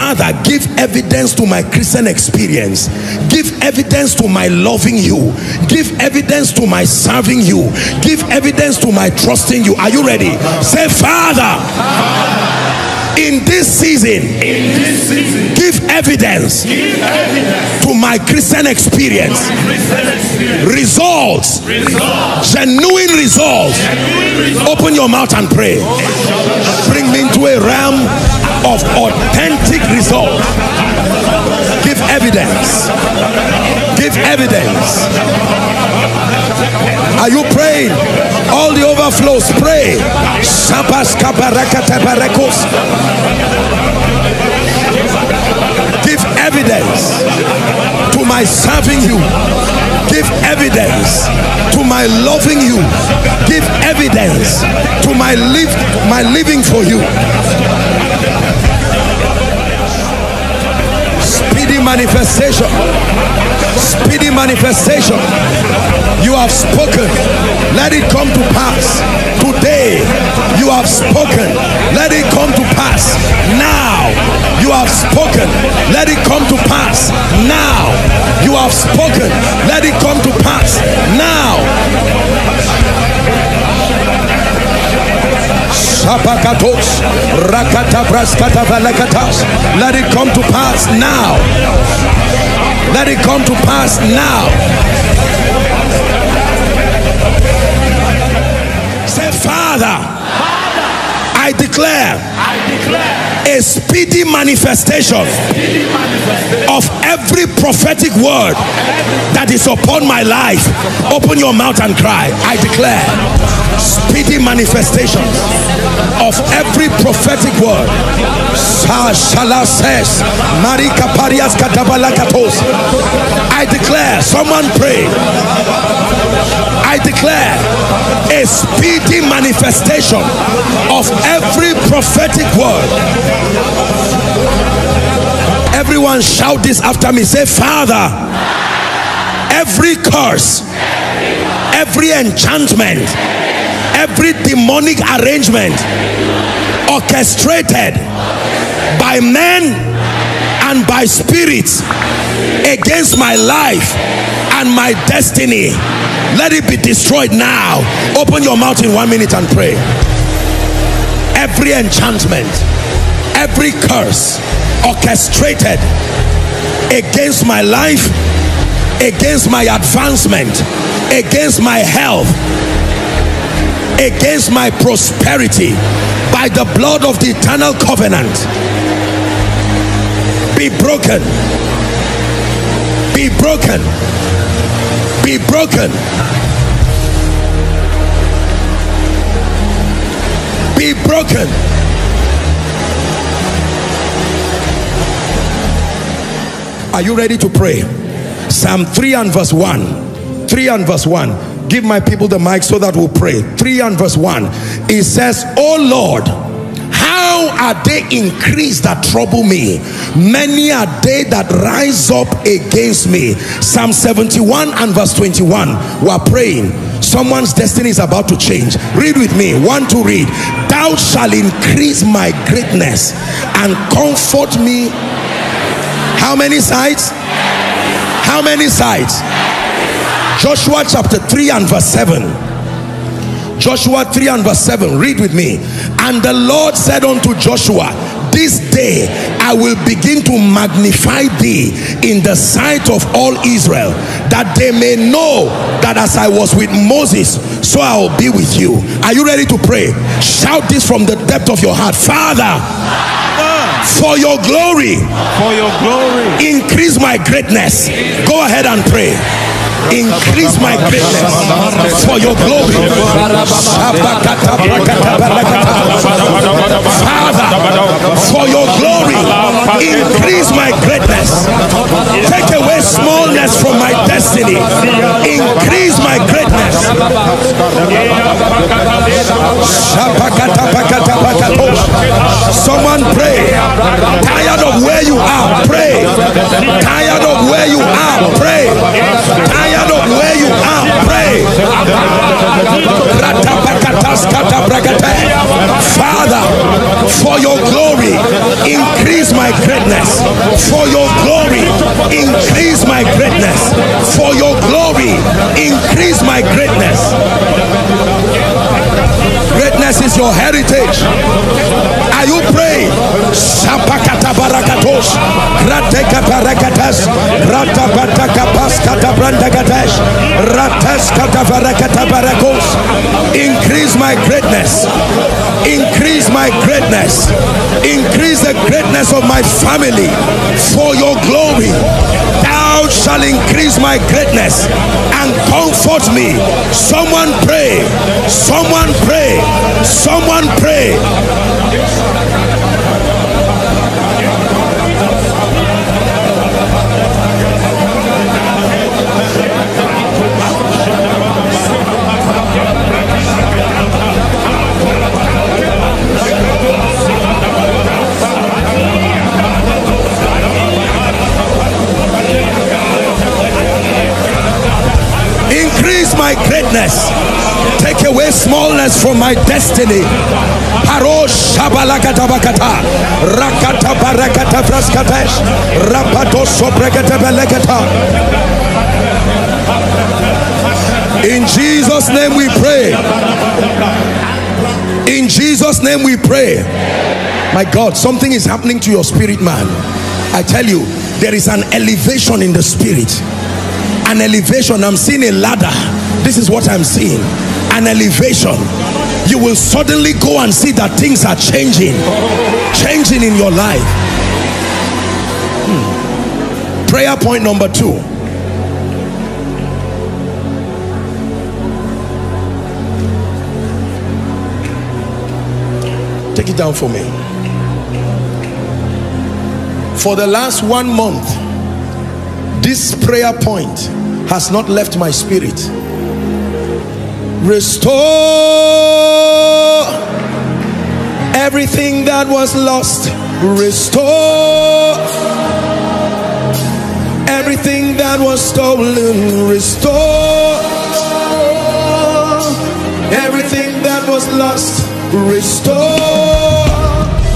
Father, give evidence to my Christian experience. Give evidence to my loving you. Give evidence to my serving you. Give evidence to my trusting you. Are you ready? Say, Father, in this season, In this season, give evidence give evidence to my Christian experience. Christian experience. Results, results. Genuine results. Open your mouth and pray. Bring me into a realm of authentic results. Give evidence. Give evidence. Are you praying? All the overflows, pray. Give evidence to my serving you. Give evidence to my loving you. Give evidence to my live my living for you. Speedy manifestation. Speedy manifestation. You have spoken. Let it come to pass. Today, you have spoken. Let it come to pass. Now, you have spoken. Let it come to pass. Now, you have spoken. Let it come to pass. Now, Shapakatos, Rakata Braskata Valakatas. Let it come to pass now. Let it come to pass now. Say, Father, I declare I declare a speedy manifestation speedy manifestation of every prophetic word that is upon my life. Open your mouth and cry. I declare speedy manifestations of every prophetic word. Shala says, Marika Parias Katabalakatos. I declare, someone pray. I declare a speedy manifestation of every prophetic word. Everyone shout this after me. Say, Father, every curse, every enchantment, every demonic arrangement orchestrated by men and by spirits against my life and my destiny, let it be destroyed now. Open your mouth in one minute and pray. Every enchantment, every curse orchestrated against my life, against my advancement, against my health, against my prosperity by the blood of the eternal covenant be broken be broken. Be broken. Be broken. Are you ready to pray? Psalm 3 and verse 1 3 and verse 1 give my people the mic so that we'll pray. 3 and verse 1 it says oh lord how are they increased that trouble me? Many are they that rise up against me. Psalm 71 and verse 21 we're praying. Someone's destiny is about to change. Read with me. One to read. Thou shalt increase my greatness and comfort me. How many sides? How many sides? Joshua chapter 3 and verse 7 Joshua 3 and verse 7 read with me. And the Lord said unto Joshua this day I will begin to magnify thee in the sight of all Israel that they may know that as I was with Moses so I will be with you. Are you ready to pray? Shout this from the depth of your heart. Father for your glory for your glory. increase my greatness. Go ahead and pray increase my greatness for your glory. Father for your glory increase my greatness. Take away smallness from my destiny. Increase my greatness. Someone pray. Tired of where you are pray. Tired of where you are pray. Tired of where you are pray. Father for your glory increase my greatness. For your glory, increase my greatness. For your glory, increase my greatness. Greatness is your heritage. Are you praying? Increase my greatness. Increase my greatness. Increase the greatness of my family for your glory. Shall increase my greatness and comfort me. Someone pray. Someone pray. Someone pray. My greatness. Take away smallness from my destiny. Rakata. Rapato. In Jesus' name we pray. In Jesus' name we pray. My God, something is happening to your spirit, man. I tell you, there is an elevation in the spirit. An elevation. I'm seeing a ladder. This is what I'm seeing. An elevation. You will suddenly go and see that things are changing. Changing in your life. Hmm. Prayer point number two. Take it down for me. For the last one month, this prayer point has not left my spirit. Restore everything that was lost. Restore everything that was stolen. Restore everything that was lost. Restore.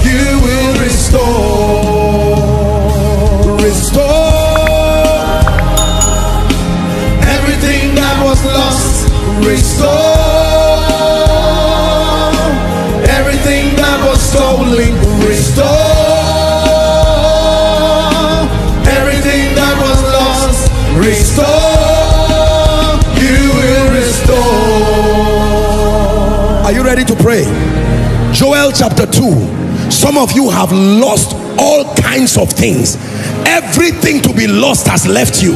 You will restore. Restore everything that was stolen. Restore everything that was lost. Restore. You will restore. Are you ready to pray? Joel chapter 2. Some of you have lost all kinds of things. Everything to be lost has left you.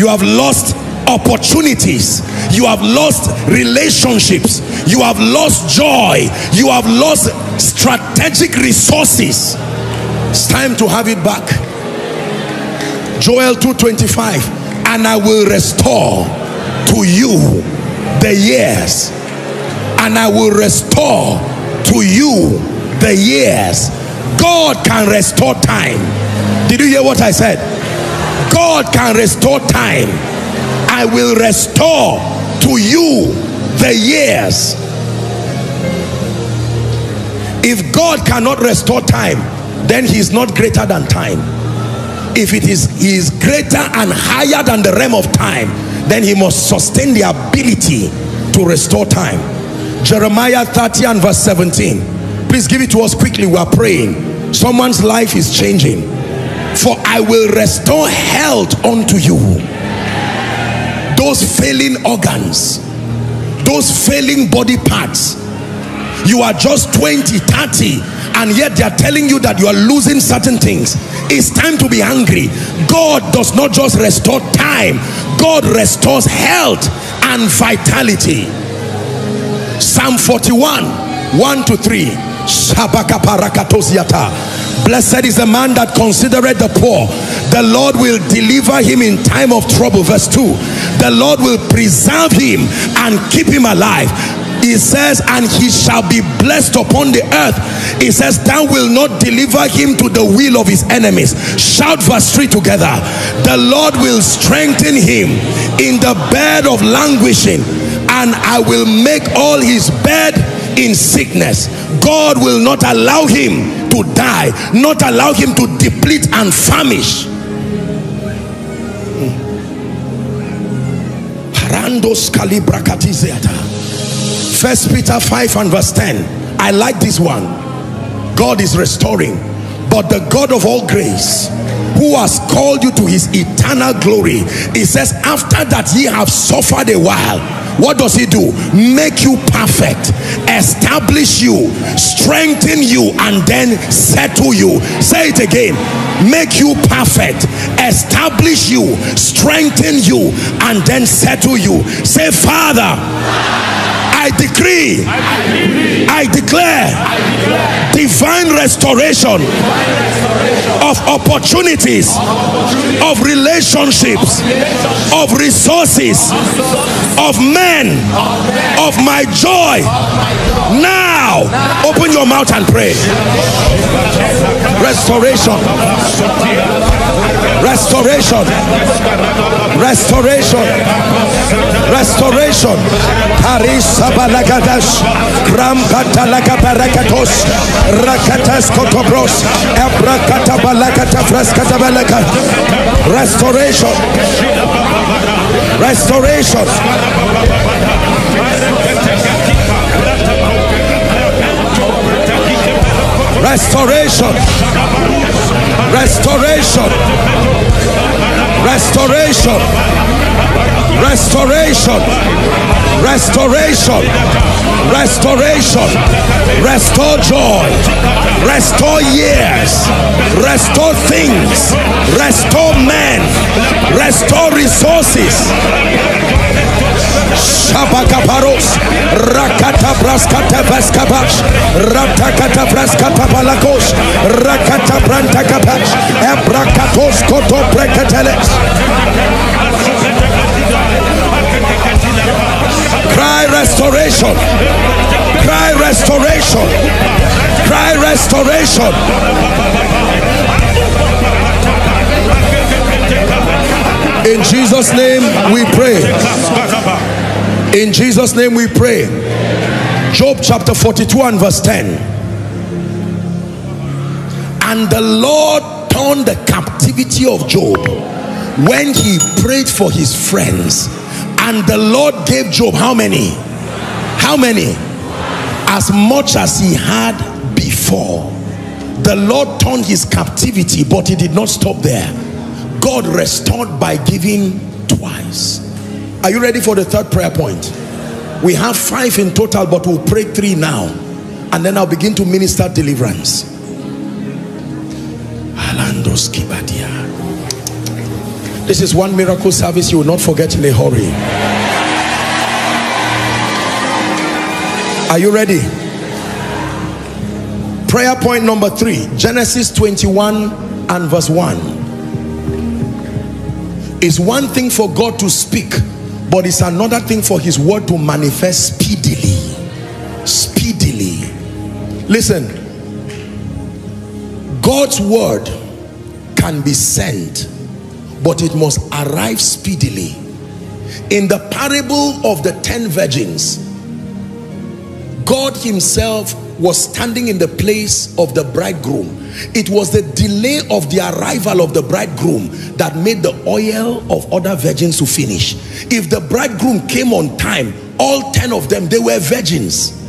You have lost opportunities. You have lost relationships. You have lost joy. You have lost strategic resources. It's time to have it back. Joel 2:25 and I will restore to you the years and I will restore to you the years. God can restore time. Did you hear what I said? God can restore time. I will restore to you the years. If God cannot restore time, then he is not greater than time. If it is he is greater and higher than the realm of time, then he must sustain the ability to restore time. Jeremiah 30 and verse 17. Please give it to us quickly. We are praying. Someone's life is changing. For I will restore health unto you. Those failing organs, those failing body parts. You are just 20, 30, and yet they are telling you that you are losing certain things. It's time to be angry. God does not just restore time, God restores health and vitality. Psalm 41 1 to 3. Blessed is the man that considereth the poor. The Lord will deliver him in time of trouble. Verse 2. The Lord will preserve him and keep him alive. He says, and he shall be blessed upon the earth. He says, thou will not deliver him to the will of his enemies. Shout verse 3 together. The Lord will strengthen him in the bed of languishing, and I will make all his bed in sickness. God will not allow him to die not allow him to deplete and famish Parandos First Peter 5 and verse 10. I like this one. God is restoring. But the God of all grace, who has called you to his eternal glory, he says, after that ye have suffered a while, what does he do? Make you perfect establish you strengthen you and then settle you. Say it again. Make you perfect establish you strengthen you and then settle you. Say father I decree, I declare, divine restoration of opportunities, of relationships, of resources, of men, of my joy. Now, open your mouth and pray. Restoration, restoration, restoration, restoration. Karisa balagadas, kramkata lagabarakatos, rakatas kotobros. Restoration, restoration. Restoration, restoration, restoration, restoration, restoration, restoration, restore joy, restore years, restore things, restore men, restore resources. Shabakaparos, Rakata Braskata Vaskabash, Ratakata Braskata Balakos, Rakata Brantakabash, Ebrakatos Koto Brekateles. Cry restoration. Cry restoration. Cry restoration. In Jesus' name we pray. In Jesus' name we pray. Job chapter 42 and verse 10. And the Lord turned the captivity of Job when he prayed for his friends. And the Lord gave Job how many? How many? As much as he had before. The Lord turned his captivity, but he did not stop there. God restored by giving twice. Are you ready for the third prayer point? We have five in total, but we'll pray three now. And then I'll begin to minister deliverance. This is one miracle service you will not forget in a hurry. Are you ready? Prayer point number three Genesis 21 and verse 1 it's one thing for God to speak, but it's another thing for his word to manifest speedily. Speedily. Listen, God's word can be sent, but it must arrive speedily. In the parable of the ten virgins, God himself was standing in the place of the bridegroom. It was the delay of the arrival of the bridegroom that made the oil of other virgins to finish. If the bridegroom came on time, all 10 of them, they were virgins.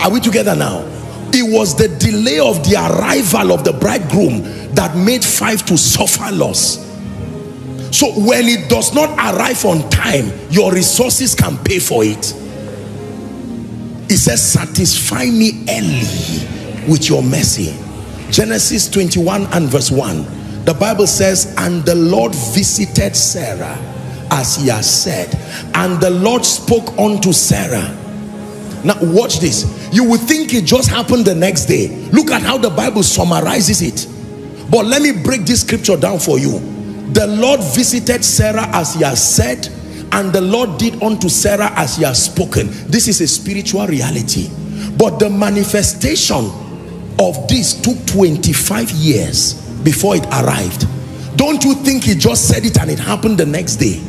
Are we together now? It was the delay of the arrival of the bridegroom that made five to suffer loss. So when it does not arrive on time, your resources can pay for it. He says, satisfy me early with your mercy. Genesis 21 and verse 1. The Bible says, and the Lord visited Sarah as he has said. And the Lord spoke unto Sarah. Now watch this. You would think it just happened the next day. Look at how the Bible summarizes it. But let me break this scripture down for you. The Lord visited Sarah as he has said and the Lord did unto Sarah as he has spoken. This is a spiritual reality. But the manifestation of this took 25 years before it arrived. Don't you think he just said it and it happened the next day?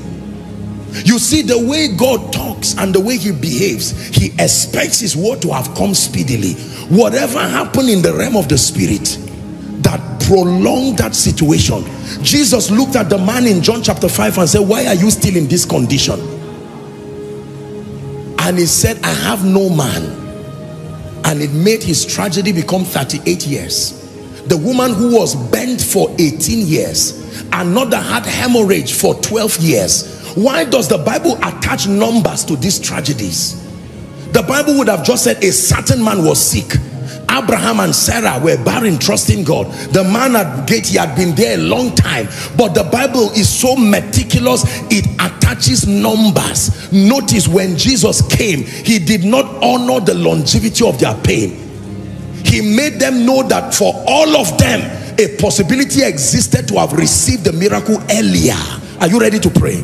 You see, the way God talks and the way he behaves, he expects his word to have come speedily. Whatever happened in the realm of the spirit that prolonged that situation. Jesus looked at the man in John chapter 5 and said, why are you still in this condition? And he said, I have no man. And it made his tragedy become 38 years. The woman who was bent for 18 years, and another had hemorrhage for 12 years why does the Bible attach numbers to these tragedies? The Bible would have just said a certain man was sick. Abraham and Sarah were barren trusting God. The man at gate, he had been there a long time. But the Bible is so meticulous, it attaches numbers. Notice when Jesus came, he did not honor the longevity of their pain. He made them know that for all of them, a possibility existed to have received the miracle earlier. Are you ready to pray?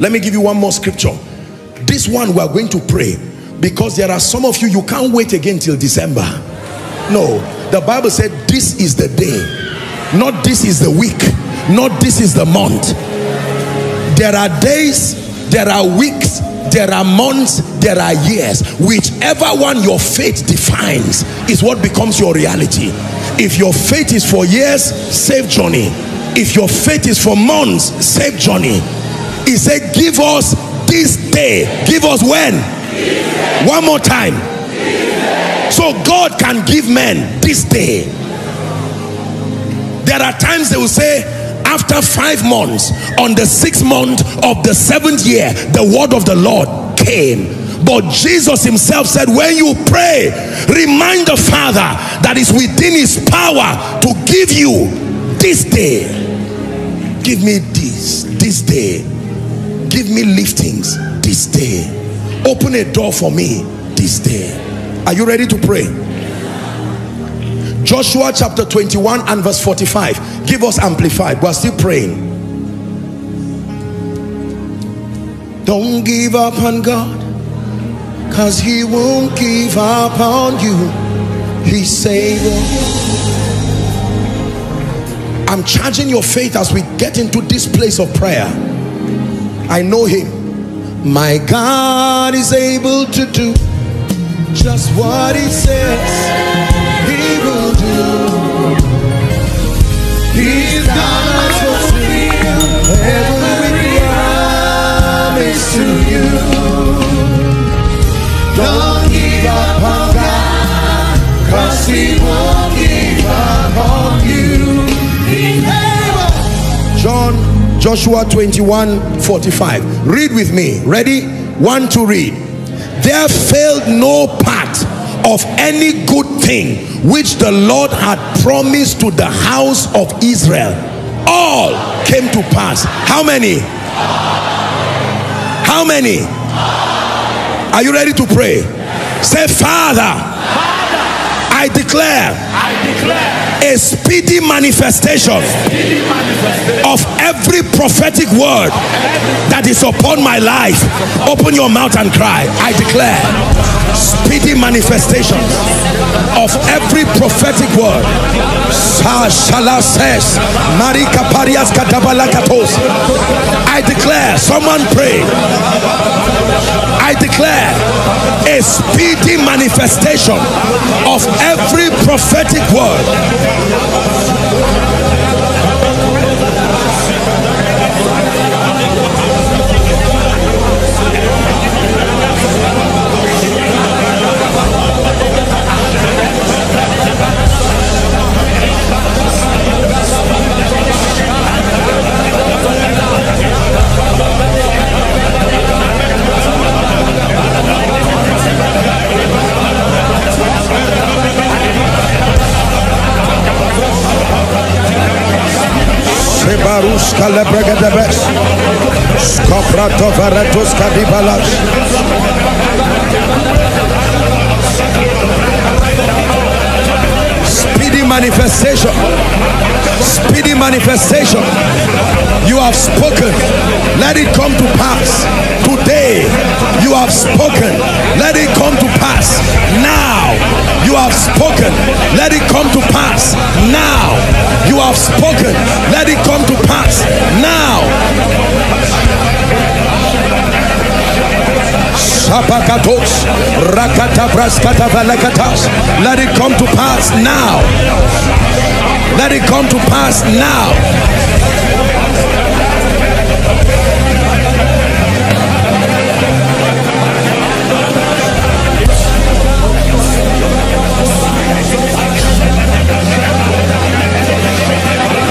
let me give you one more scripture this one we are going to pray because there are some of you you can't wait again till december. No. The bible said this is the day. Not this is the week. Not this is the month. There are days there are weeks there are months there are years. Whichever one your faith defines is what becomes your reality. If your faith is for years save Johnny. if your faith is for months save Johnny. he said give us this day. Give us when one more time. So god can give men this day. There are times they will say after five months on the sixth month of the seventh year the word of the lord came. But jesus himself said when you pray remind the father that is within his power to give you this day. Give me this this day. Give me liftings this day open a door for me this day. Are you ready to pray? Joshua chapter 21 and verse 45 give us amplified. We're still praying. Don't give up on god because he won't give up on you. He's able. I'm charging your faith as we get into this place of prayer. I know him. My God is able to do just what he says he will do. He's gonna fulfill every promise to you. Don't give up on God, cause he won't give up on you. John Joshua 21 45 read with me. Ready? One to read. There failed no part of any good thing which the Lord had promised to the house of Israel. All came to pass. How many? How many? Are you ready to pray? Say father I declare, I declare a speedy manifestation, speedy manifestation of every prophetic word that is upon my life. Open your mouth and cry. I declare speedy manifestation of every prophetic word. says, I declare, someone pray. I declare a speedy manifestation of every prophetic word Sebarus kalebregadebes. Skoprato varatos kadibalas. Manifestation. Speedy manifestation. You have spoken. Let it come to pass. Today, you have spoken. Let it come to pass. Now, you have spoken. Let it come to pass. Now, you have spoken. Let it come to pass. Now. Sapakatos, Rakata Braskata Valakatas. Let it come to pass now. Let it come to pass now.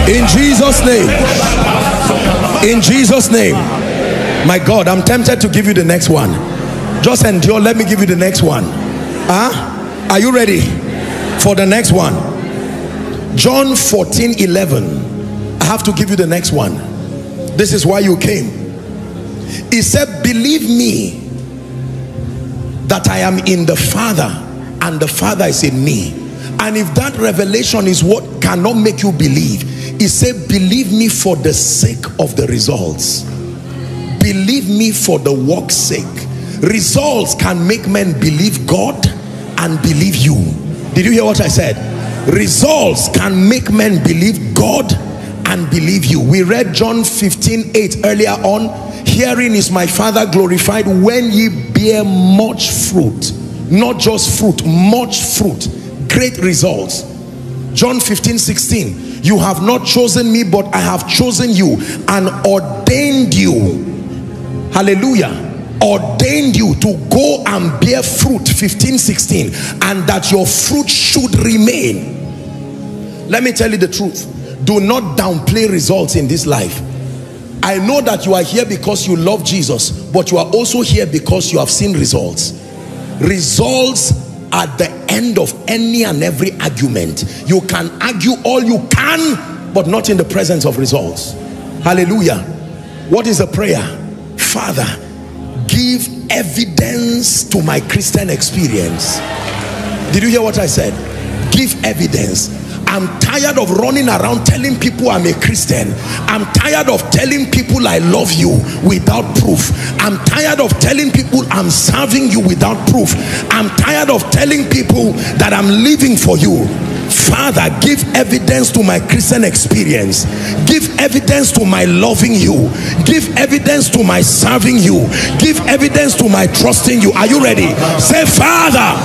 In Jesus' name. In Jesus' name. My God, I'm tempted to give you the next one. Just endure. Let me give you the next one. Huh? Are you ready for the next one? John 14 11. I have to give you the next one. This is why you came. He said, Believe me that I am in the Father and the Father is in me. And if that revelation is what cannot make you believe, he said, Believe me for the sake of the results. Believe me for the work's sake. Results can make men believe God and believe you. Did you hear what I said? Results can make men believe God and believe you. We read John 15 8 earlier on. Herein is my Father glorified when ye bear much fruit. Not just fruit, much fruit. Great results. John 15 16. You have not chosen me, but I have chosen you and ordained you. Hallelujah ordained you to go and bear fruit 15 16 and that your fruit should remain. Let me tell you the truth. Do not downplay results in this life. I know that you are here because you love jesus but you are also here because you have seen results. Results at the end of any and every argument. You can argue all you can but not in the presence of results. Hallelujah. What is a prayer? Father give evidence to my Christian experience. Did you hear what I said? Give evidence. I'm tired of running around telling people I'm a Christian. I'm tired of telling people I love you without proof. I'm tired of telling people I'm serving you without proof. I'm tired of telling people that I'm living for you. Father, give evidence to my Christian experience. Give evidence to my loving you. Give evidence to my serving you. Give evidence to my trusting you. Are you ready? Say, Father,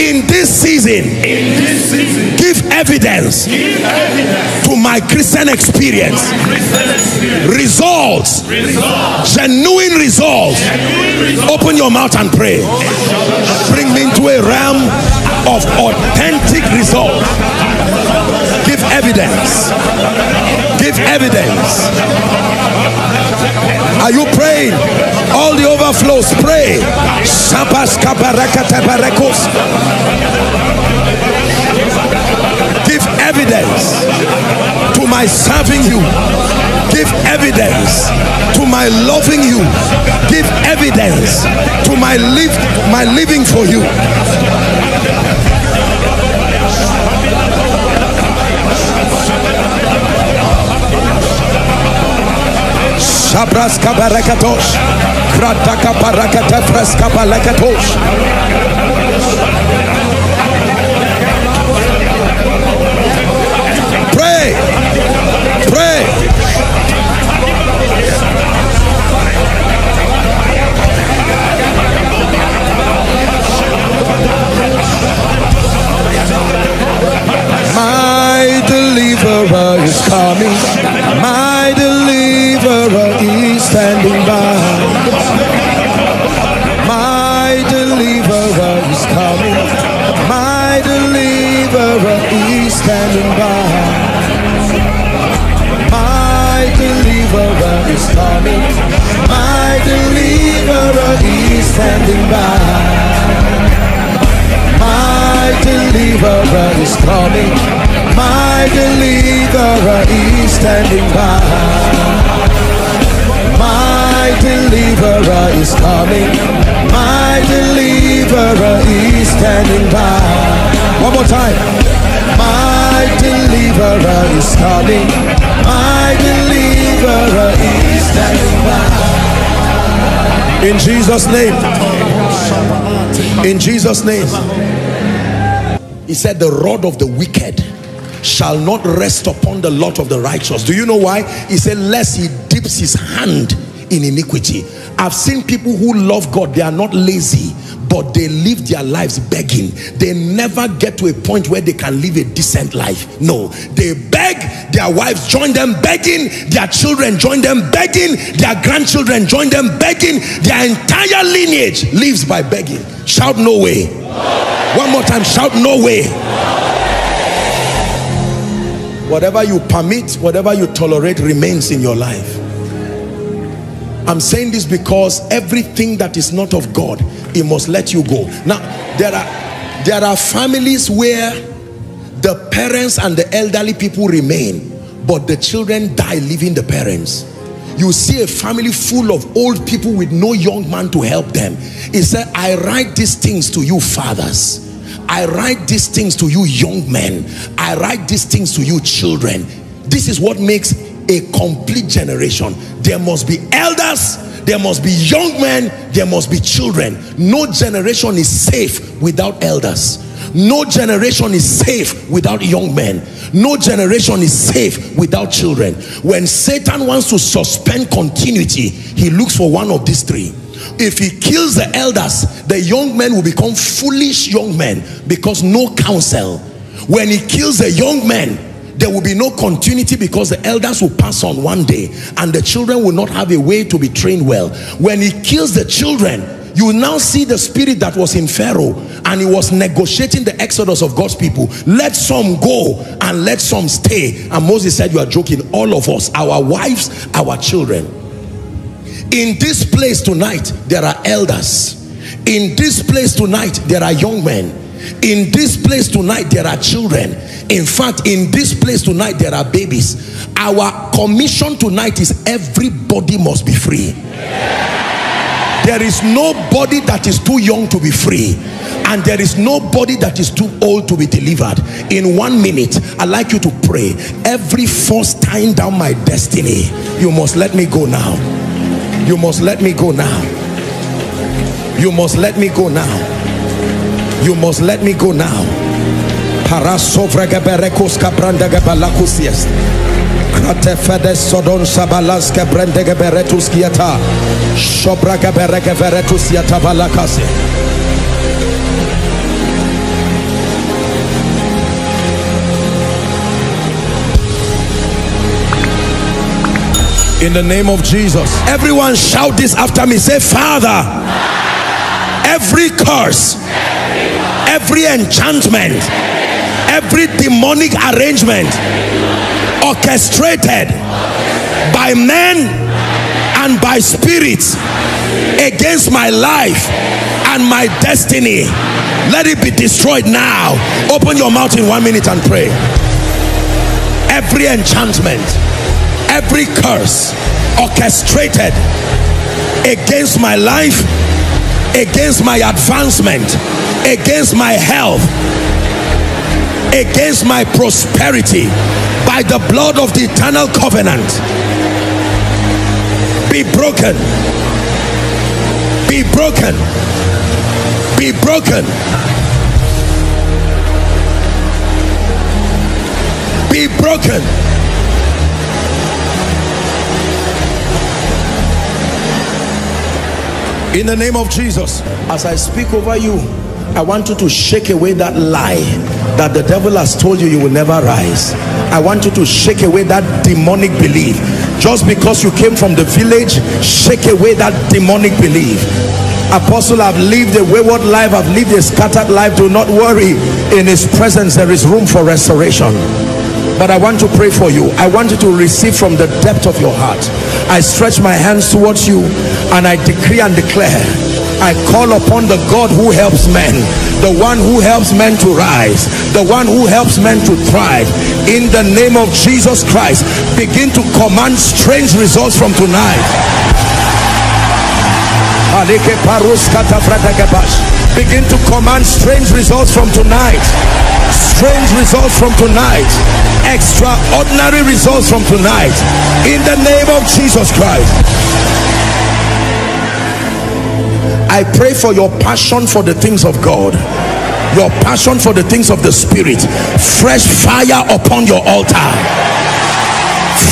in this season, In this season, give evidence give evidence to my Christian experience. Christian experience. Results, Results. genuine results. Open your mouth and pray. Bring me into a realm of authentic results. Give evidence. Give evidence. Are you praying? All the overflows, pray. Evidence to my serving you. Give evidence to my loving you. Give evidence to my live my living for you. Shabras kabarakatos. Krataka barakata freska balakatos. Deliverer is coming. My deliverer is standing by. My deliverer is coming. My deliverer is standing by. My deliverer is coming. My deliverer is standing by. Deliverer is coming. My deliverer is standing by. My deliverer is coming. My deliverer is standing by. One more time. My deliverer is coming. My deliverer is standing by. In Jesus' name. In Jesus' name. He said, The rod of the wicked shall not rest upon the lot of the righteous. Do you know why? He said, Lest he dips his hand in iniquity. I've seen people who love God, they are not lazy, but they live their lives begging. They never get to a point where they can live a decent life. No, they beg, their wives join them begging, their children join them begging, their grandchildren join them begging, their entire lineage lives by begging. Shout no way. One more time, shout no way. Whatever you permit, whatever you tolerate remains in your life. I'm saying this because everything that is not of God, it must let you go. Now, there are there are families where the parents and the elderly people remain, but the children die leaving the parents. You see a family full of old people with no young man to help them. He said, I write these things to you fathers. I write these things to you young men. I write these things to you children. This is what makes a complete generation. There must be elders, there must be young men, there must be children. No generation is safe without elders. No generation is safe without young men. No generation is safe without children. When Satan wants to suspend continuity, he looks for one of these three. If he kills the elders, the young men will become foolish young men because no counsel. When he kills the young men, there will be no continuity because the elders will pass on one day and the children will not have a way to be trained well when he kills the children you now see the spirit that was in Pharaoh and he was negotiating the exodus of God's people. Let some go and let some stay. And Moses said you are joking. All of us our wives our children. In this place tonight there are elders. In this place tonight there are young men. In this place tonight there are children. In fact in this place tonight there are babies. Our commission tonight is everybody must be free there is nobody that is too young to be free and there is nobody that is too old to be delivered. In one minute I'd like you to pray. Every force tying down my destiny you must let me go now. You must let me go now. You must let me go now. You must let me go now. Parasovregeberekos kabrandegabalakusies sodon sabalaske brendegeberetuskiata shobrageberegeveretusiata balakase. In the name of Jesus. Everyone shout this after me. Say father every curse every enchantment every demonic arrangement orchestrated by men and by spirits against my life and my destiny. Let it be destroyed now. Open your mouth in one minute and pray. Every enchantment every curse orchestrated against my life against my advancement against my health against my prosperity by the blood of the eternal covenant. Be broken. Be broken. Be broken. Be broken. In the name of Jesus as I speak over you I want you to shake away that lie that the devil has told you you will never rise I want you to shake away that demonic belief. Just because you came from the village shake away that demonic belief. Apostle I've lived a wayward life. I've lived a scattered life. Do not worry. In his presence there is room for restoration. But I want to pray for you. I want you to receive from the depth of your heart. I stretch my hands towards you and I decree and declare I call upon the God who helps men the one who helps men to rise the one who helps men to thrive. In the name of Jesus Christ begin to command strange results from tonight. Begin to command strange results from tonight. Strange results from tonight. Extraordinary results from tonight. In the name of Jesus Christ I pray for your passion for the things of God. Your passion for the things of the spirit. Fresh fire upon your altar.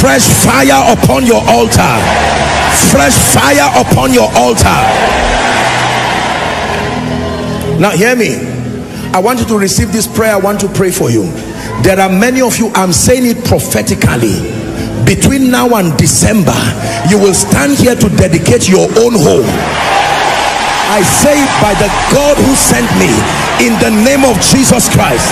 Fresh fire upon your altar. Fresh fire upon your altar. Now hear me. I want you to receive this prayer. I want to pray for you. There are many of you i'm saying it prophetically. Between now and december you will stand here to dedicate your own home i say it by the god who sent me in the name of jesus christ.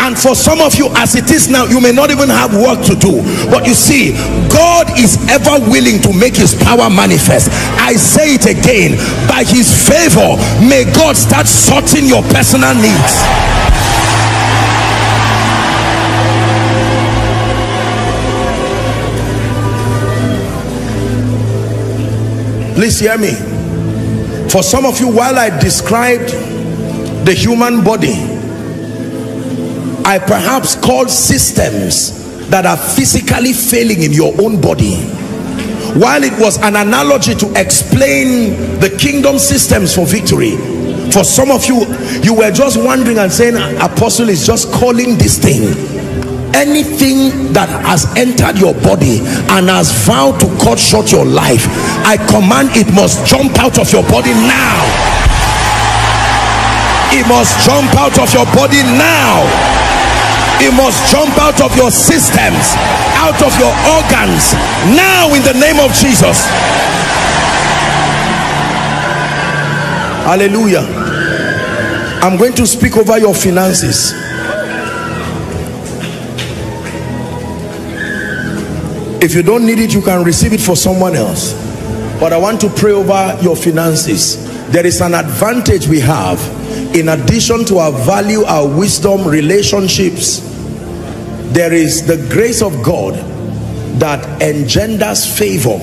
And for some of you as it is now you may not even have work to do. But you see god is ever willing to make his power manifest. I say it again by his favor may god start sorting your personal needs please hear me. For some of you while i described the human body I perhaps called systems that are physically failing in your own body. While it was an analogy to explain the kingdom systems for victory for some of you you were just wondering and saying apostle is just calling this thing anything that has entered your body and has vowed to cut short your life I command it must jump out of your body now. It must jump out of your body now. It must jump out of your systems out of your organs now in the name of jesus. Hallelujah. I'm going to speak over your finances if you don't need it you can receive it for someone else. But i want to pray over your finances. There is an advantage we have. In addition to our value our wisdom relationships there is the grace of God that engenders favor.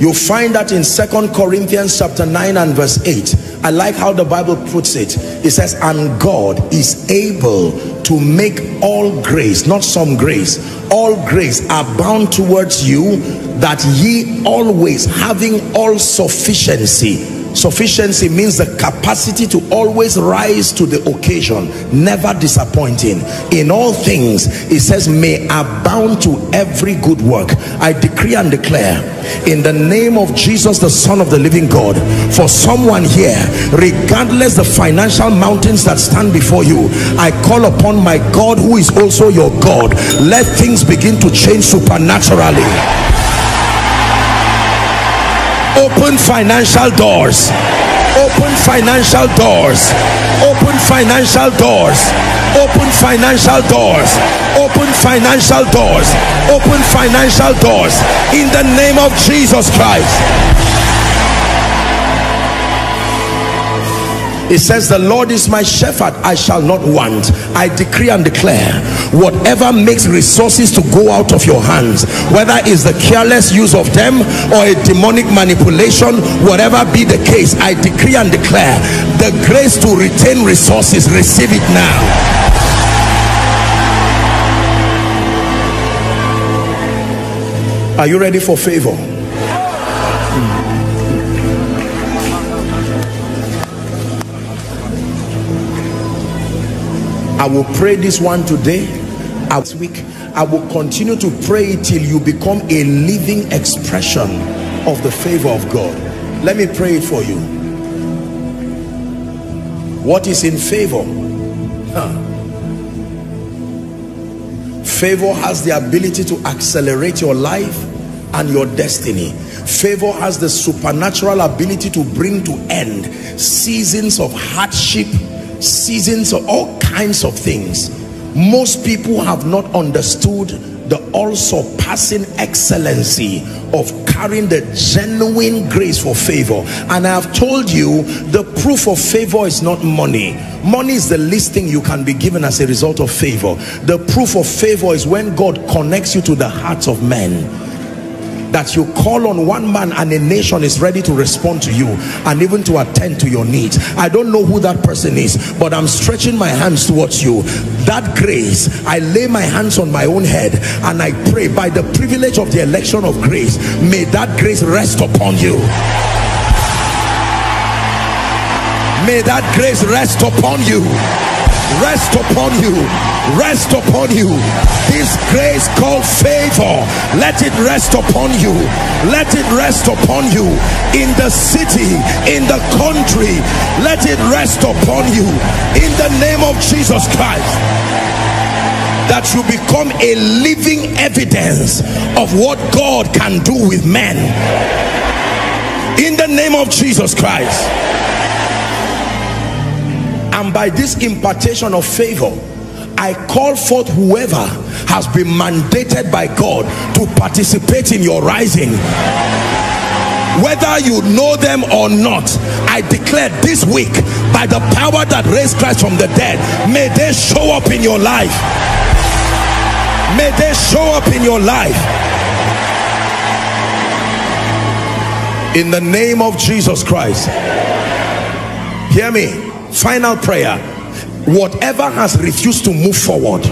You find that in second Corinthians chapter 9 and verse 8 I like how the Bible puts it. It says and God is able to make all grace not some grace all grace abound towards you that ye always having all sufficiency sufficiency means the capacity to always rise to the occasion never disappointing. In all things it says may abound to every good work. I decree and declare in the name of jesus the son of the living god for someone here regardless the financial mountains that stand before you i call upon my god who is also your god let things begin to change supernaturally open financial doors. Open financial doors. Open financial doors. Open financial doors. Open financial doors. Open financial doors. In the name of jesus christ it says the lord is my shepherd i shall not want. I decree and declare whatever makes resources to go out of your hands whether it's the careless use of them or a demonic manipulation whatever be the case i decree and declare the grace to retain resources receive it now. Are you ready for favor I will pray this one today this week. I will continue to pray till you become a living expression of the favor of God. Let me pray it for you. What is in favor? Huh. favor has the ability to accelerate your life and your destiny. Favor has the supernatural ability to bring to end seasons of hardship seasons or all kinds of things most people have not understood the all-surpassing excellency of carrying the genuine grace for favor. And i have told you the proof of favor is not money. Money is the least thing you can be given as a result of favor. The proof of favor is when god connects you to the hearts of men that you call on one man and a nation is ready to respond to you and even to attend to your needs. I don't know who that person is but i'm stretching my hands towards you. That grace i lay my hands on my own head and i pray by the privilege of the election of grace may that grace rest upon you. May that grace rest upon you rest upon you. Rest upon you. This grace called favor let it rest upon you. Let it rest upon you. In the city in the country let it rest upon you. In the name of jesus christ. That you become a living evidence of what god can do with men. In the name of jesus christ and by this impartation of favor I call forth whoever has been mandated by God to participate in your rising. Whether you know them or not I declare this week by the power that raised Christ from the dead may they show up in your life. May they show up in your life. In the name of Jesus Christ. Hear me final prayer. Whatever has refused to move forward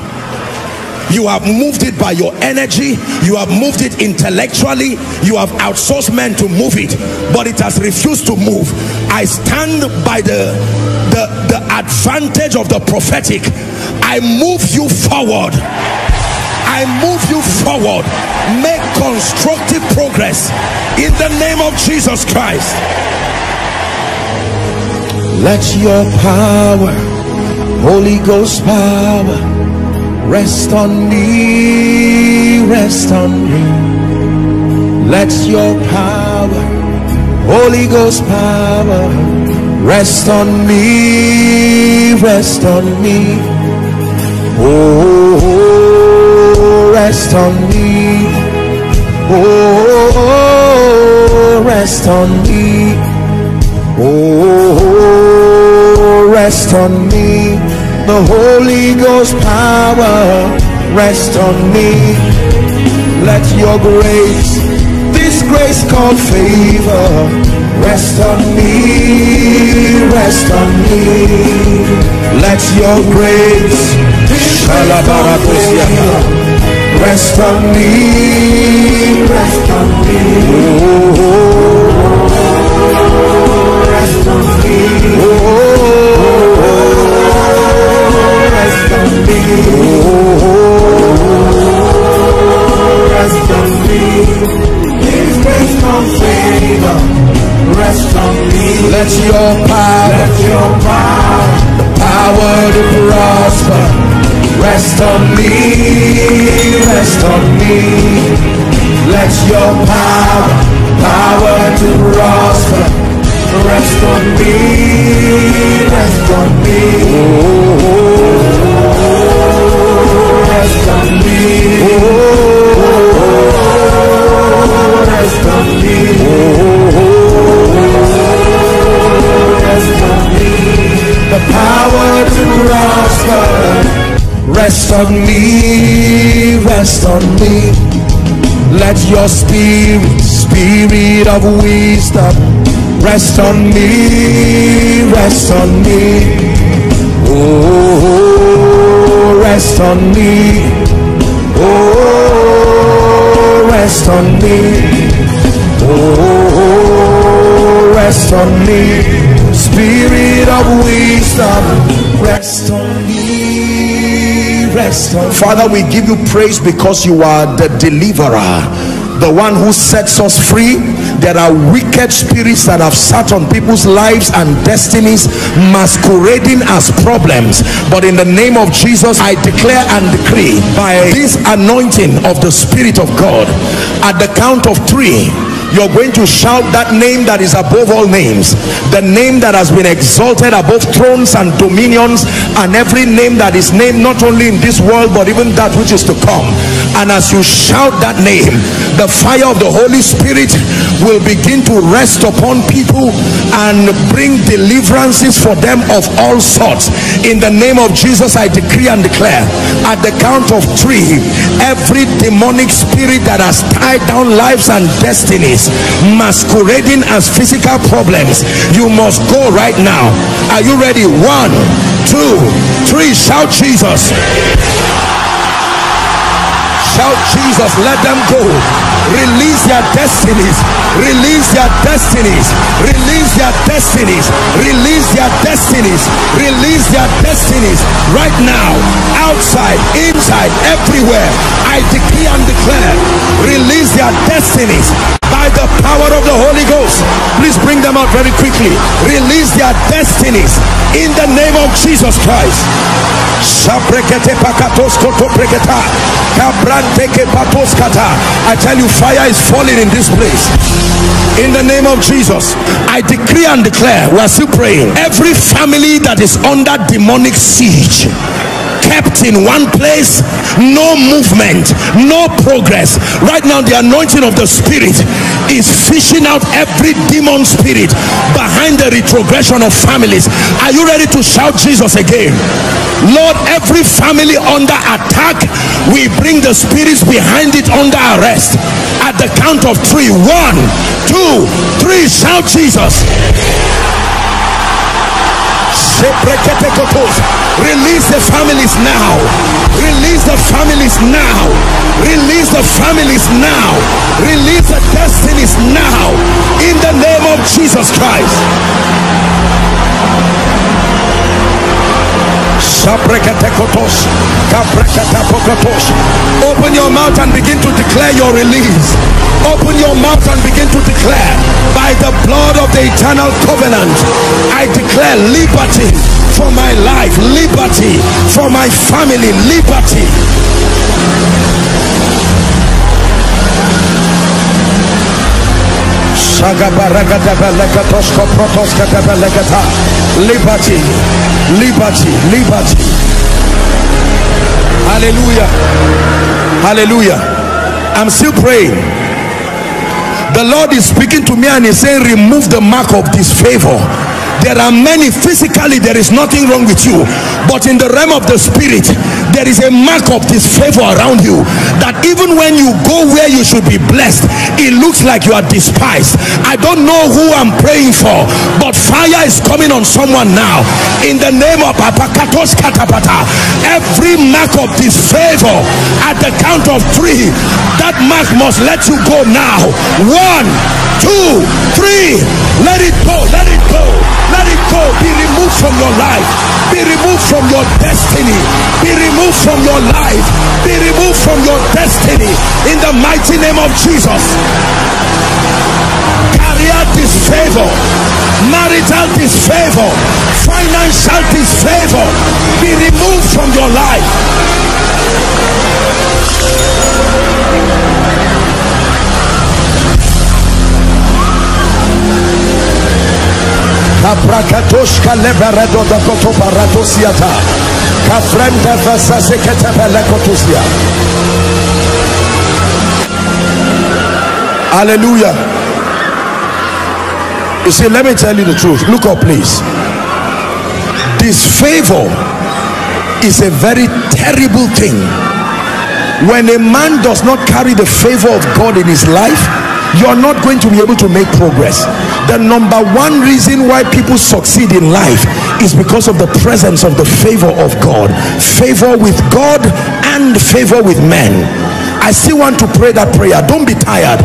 you have moved it by your energy you have moved it intellectually you have outsourced men to move it but it has refused to move. I stand by the the the advantage of the prophetic. I move you forward. I move you forward. Make constructive progress in the name of jesus christ let your power holy ghost power rest on me rest on me. Let your power holy ghost power rest on me rest on me. Oh rest on me. Oh rest on me. Oh rest on me. The Holy Ghost power rest on me. Let your grace this grace called favor rest on me rest on me. Let your grace rest on me rest on me. oh, on me rest on me. Let your spirit spirit of wisdom rest on me rest on me. Oh rest on me. Oh rest on me. Oh rest on me. Spirit of wisdom rest on me father we give you praise because you are the deliverer the one who sets us free. There are wicked spirits that have sat on people's lives and destinies masquerading as problems. But in the name of jesus i declare and decree by this anointing of the spirit of god at the count of three you're going to shout that name that is above all names the name that has been exalted above thrones and dominions and every name that is named not only in this world but even that which is to come. And as you shout that name the fire of the Holy Spirit will begin to rest upon people and bring deliverances for them of all sorts. In the name of Jesus I decree and declare at the count of three every demonic spirit that has tied down lives and destinies masquerading as physical problems you must go right now. Are you ready? One two three shout jesus Shout Jesus, let them go. Release their destinies. Release their destinies. Release their destinies. Release their destinies. Release their destinies. Right now, outside, inside, everywhere. I decree and declare. Release their destinies the power of the Holy Ghost. Please bring them out very quickly. Release their destinies in the name of Jesus Christ. I tell you, fire is falling in this place. In the name of Jesus, I decree and declare, we are still praying. Every family that is under demonic siege kept in one place, no movement, no progress. Right now, the anointing of the Spirit is fishing out every demon spirit behind the retrogression of families. Are you ready to shout Jesus again? Lord, every family under attack, we bring the spirits behind it under arrest. At the count of three: one, two, three. Shout Jesus. Release the families now. Release the families now. Release the families now. Release the destinies now. In the name of Jesus Christ. Open your mouth and begin to declare your release. Open your mouth and begin to declare by the blood of the eternal covenant. I declare liberty for my life, liberty for my family, liberty. Liberty, liberty, liberty. Hallelujah. Hallelujah. I'm still praying. The Lord is speaking to me and He's saying, Remove the mark of disfavor there are many physically there is nothing wrong with you but in the realm of the spirit there is a mark of disfavor around you that even when you go where you should be blessed it looks like you are despised. I don't know who i'm praying for but fire is coming on someone now. In the name of apakatos katapata every mark of disfavor at the count of three that mark must let you go now. One two three. Let it go let it go let it go. Be removed from your life. Be removed from your destiny. Be removed from your life. Be removed from your destiny. In the mighty name of Jesus. Career disfavor. Marital disfavor. Financial disfavor. Be removed from your life. Abrakatoshka leberedo da koto baratosiata. Kafrenda vasasekete belekotosia. Hallelujah. You see, let me tell you the truth. Look up, please. Disfavor is a very terrible thing. When a man does not carry the favor of God in his life, you are not going to be able to make progress. The number one reason why people succeed in life is because of the presence of the favor of god. Favor with god and favor with men. I still want to pray that prayer. Don't be tired.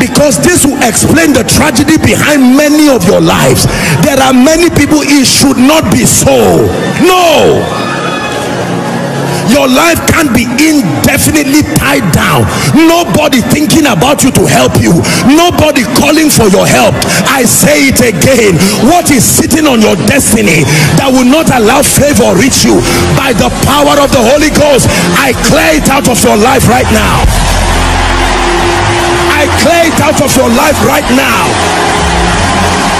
Because this will explain the tragedy behind many of your lives. There are many people it should not be so. No your life can't be indefinitely tied down. Nobody thinking about you to help you. Nobody calling for your help. I say it again. What is sitting on your destiny that will not allow favor reach you? By the power of the holy ghost i clear it out of your life right now. I clear it out of your life right now.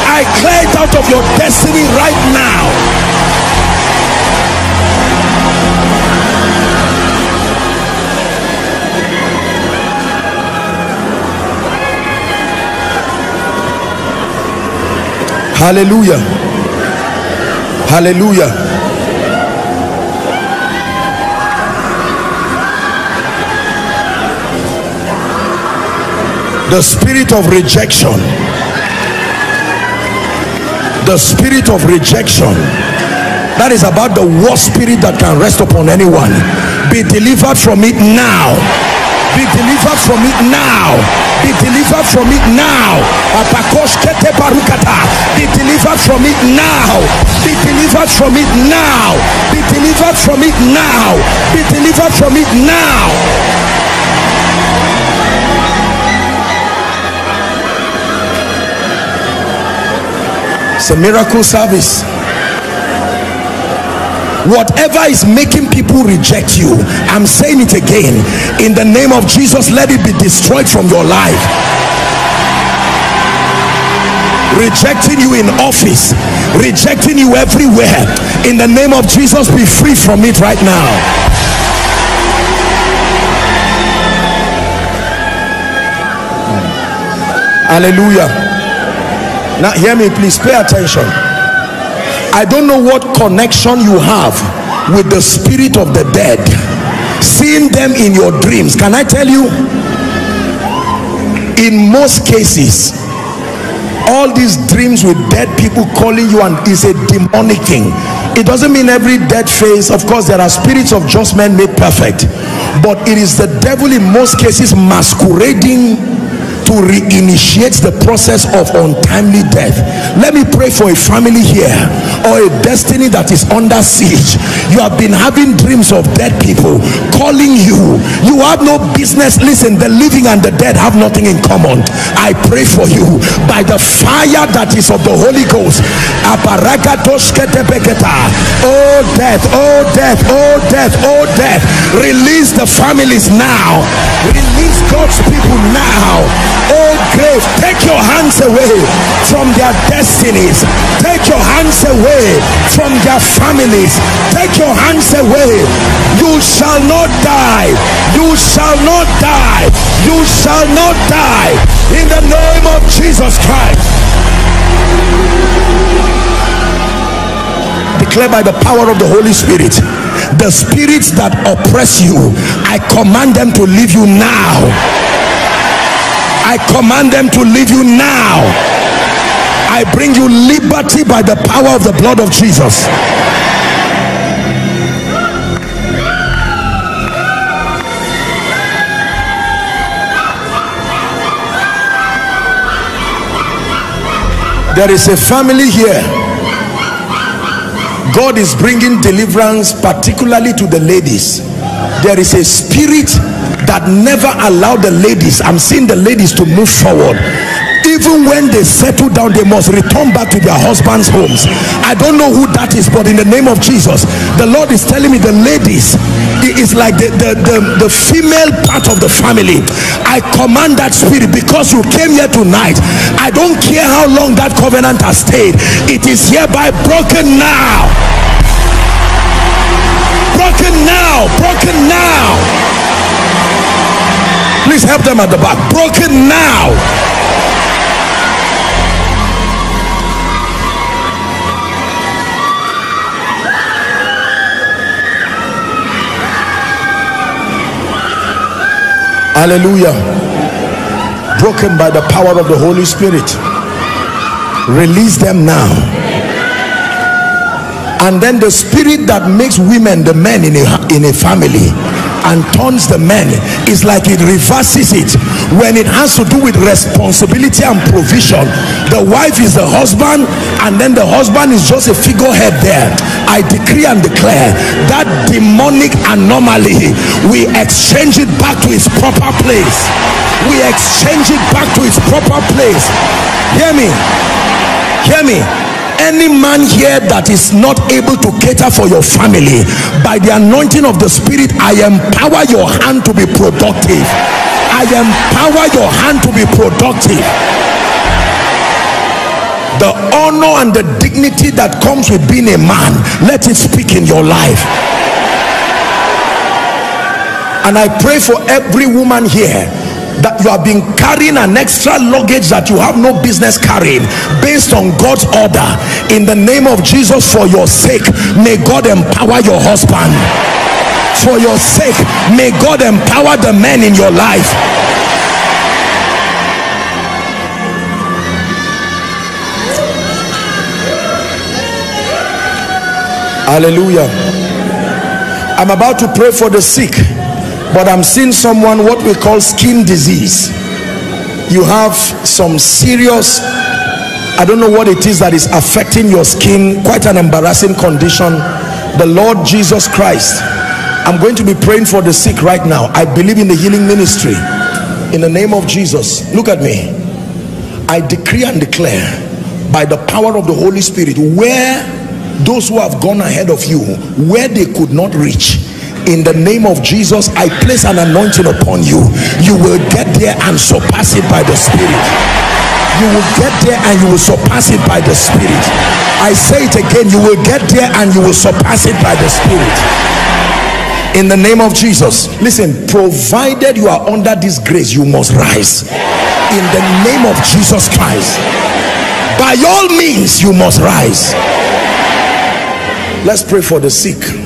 I clear it out of your destiny right now Hallelujah. Hallelujah. The spirit of rejection. The spirit of rejection. That is about the worst spirit that can rest upon anyone. Be delivered from it now be delivered from it now. Be delivered from it now. Apakoshkete barukata. be delivered from it now. Be delivered from it now. Be delivered from it now. Be delivered from it now. It's a miracle service whatever is making people reject you i'm saying it again. In the name of jesus let it be destroyed from your life. Rejecting you in office rejecting you everywhere. In the name of jesus be free from it right now. Hmm. Hallelujah. Now hear me please. Pay attention I don't know what connection you have with the spirit of the dead. Seeing them in your dreams. Can I tell you? In most cases, all these dreams with dead people calling you and is a demonic thing. It doesn't mean every dead face. Of course, there are spirits of just men made perfect. But it is the devil in most cases masquerading to reinitiate the process of untimely death. Let me pray for a family here or a destiny that is under siege. You have been having dreams of dead people calling you. You have no business. Listen the living and the dead have nothing in common i pray for you by the fire that is of the holy ghost. Oh death oh death oh death oh death. Release the families now. Release god's people now. Oh grave take your hands away from their destinies. Take your hands away from their families. Take your hands away. You shall not die. You shall not die. You shall not die. In the name of jesus christ declare by the power of the holy spirit the spirits that oppress you i command them to leave you now I command them to leave you now. I bring you liberty by the power of the blood of Jesus. There is a family here. God is bringing deliverance, particularly to the ladies. There is a spirit that never allow the ladies i'm seeing the ladies to move forward even when they settle down they must return back to their husbands homes. I don't know who that is but in the name of jesus the lord is telling me the ladies it is like the, the the, the female part of the family. I command that spirit because you came here tonight. I don't care how long that covenant has stayed. It is hereby broken now. Broken now. Broken now. Please help them at the back. Broken now hallelujah. Broken by the power of the holy spirit. Release them now. And then the spirit that makes women the men in a in a family and turns the men is like it reverses it. When it has to do with responsibility and provision the wife is the husband and then the husband is just a figurehead there. I decree and declare that demonic anomaly we exchange it back to its proper place. We exchange it back to its proper place. Hear me. Hear me any man here that is not able to cater for your family by the anointing of the spirit i empower your hand to be productive. I empower your hand to be productive. The honor and the dignity that comes with being a man let it speak in your life. And i pray for every woman here that you have been carrying an extra luggage that you have no business carrying based on God's order. In the name of Jesus for your sake may God empower your husband. For your sake may God empower the men in your life. Hallelujah. I'm about to pray for the sick but i'm seeing someone what we call skin disease. You have some serious i don't know what it is that is affecting your skin quite an embarrassing condition. The lord jesus christ. I'm going to be praying for the sick right now. I believe in the healing ministry. In the name of jesus. Look at me. I decree and declare by the power of the holy spirit where those who have gone ahead of you where they could not reach in the name of Jesus I place an anointing upon you. You will get there and surpass it by the spirit. You will get there and you will surpass it by the spirit. I say it again you will get there and you will surpass it by the spirit. In the name of Jesus listen provided you are under this grace you must rise. In the name of Jesus Christ by all means you must rise. Let's pray for the sick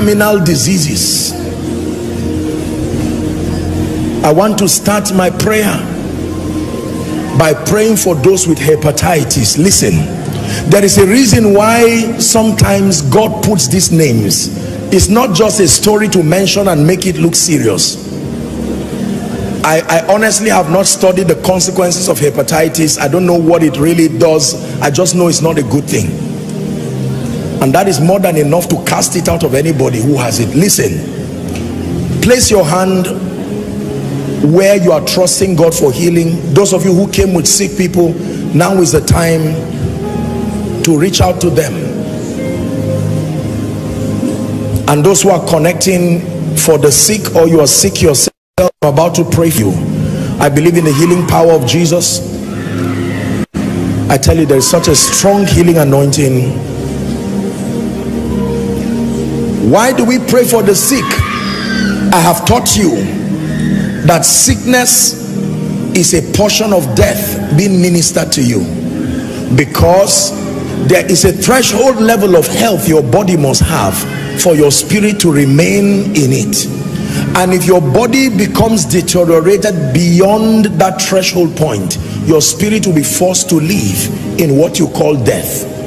terminal diseases. I want to start my prayer by praying for those with hepatitis. Listen there is a reason why sometimes God puts these names. It's not just a story to mention and make it look serious. I, I, honestly have not studied the consequences of hepatitis. I don't know what it really does. I just know it's not a good thing and that is more than enough to cast it out of anybody who has it. Listen place your hand where you are trusting God for healing. Those of you who came with sick people now is the time to reach out to them. And those who are connecting for the sick or you are sick yourself I'm about to pray for you. I believe in the healing power of Jesus. I tell you there is such a strong healing anointing why do we pray for the sick? I have taught you that sickness is a portion of death being ministered to you. Because there is a threshold level of health your body must have for your spirit to remain in it. And if your body becomes deteriorated beyond that threshold point your spirit will be forced to live in what you call death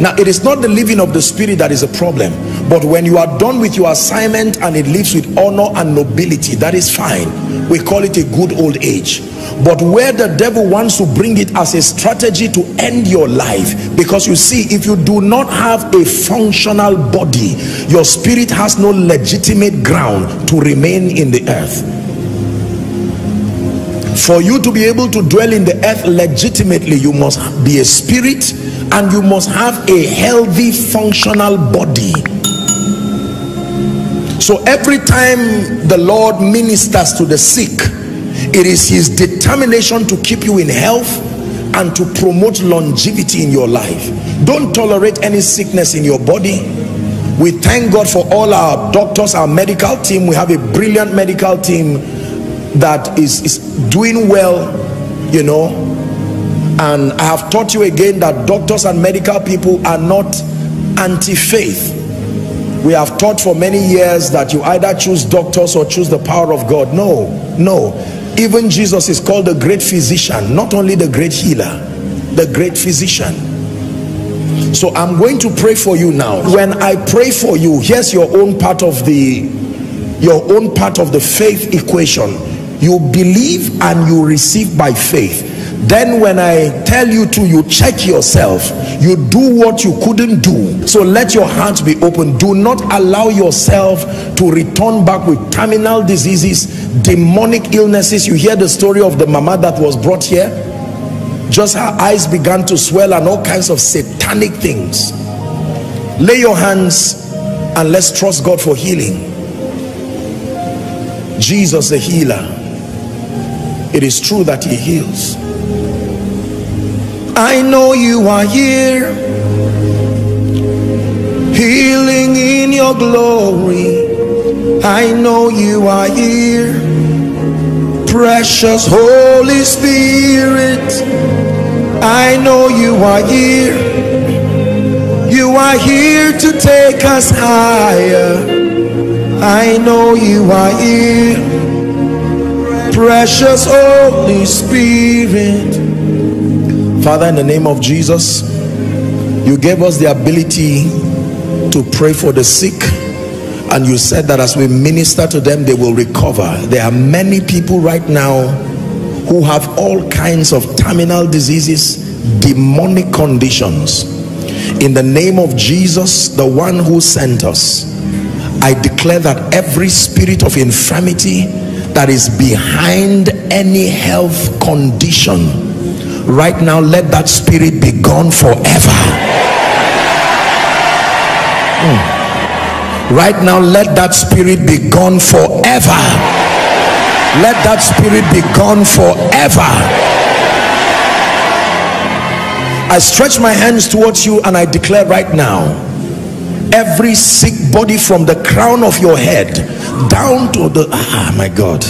now it is not the living of the spirit that is a problem but when you are done with your assignment and it lives with honor and nobility that is fine. We call it a good old age. But where the devil wants to bring it as a strategy to end your life because you see if you do not have a functional body your spirit has no legitimate ground to remain in the earth for you to be able to dwell in the earth legitimately you must be a spirit and you must have a healthy functional body. So every time the lord ministers to the sick it is his determination to keep you in health and to promote longevity in your life. Don't tolerate any sickness in your body. We thank god for all our doctors our medical team. We have a brilliant medical team that is, is doing well you know. And i have taught you again that doctors and medical people are not anti-faith. We have taught for many years that you either choose doctors or choose the power of god. No no. Even jesus is called the great physician not only the great healer the great physician. So i'm going to pray for you now. When i pray for you here's your own part of the your own part of the faith equation you believe and you receive by faith. Then when i tell you to you check yourself. You do what you couldn't do. So let your hearts be open. Do not allow yourself to return back with terminal diseases demonic illnesses. You hear the story of the mama that was brought here? Just her eyes began to swell and all kinds of satanic things. Lay your hands and let's trust god for healing. Jesus the healer it is true that he heals. I know you are here healing in your glory. I know you are here precious Holy Spirit. I know you are here you are here to take us higher. I know you are here precious Holy Spirit. Father in the name of Jesus you gave us the ability to pray for the sick and you said that as we minister to them they will recover. There are many people right now who have all kinds of terminal diseases demonic conditions. In the name of jesus the one who sent us i declare that every spirit of infirmity that is behind any health condition. Right now let that spirit be gone forever. Mm right now let that spirit be gone forever. Let that spirit be gone forever. I stretch my hands towards you and i declare right now every sick body from the crown of your head down to the ah my god.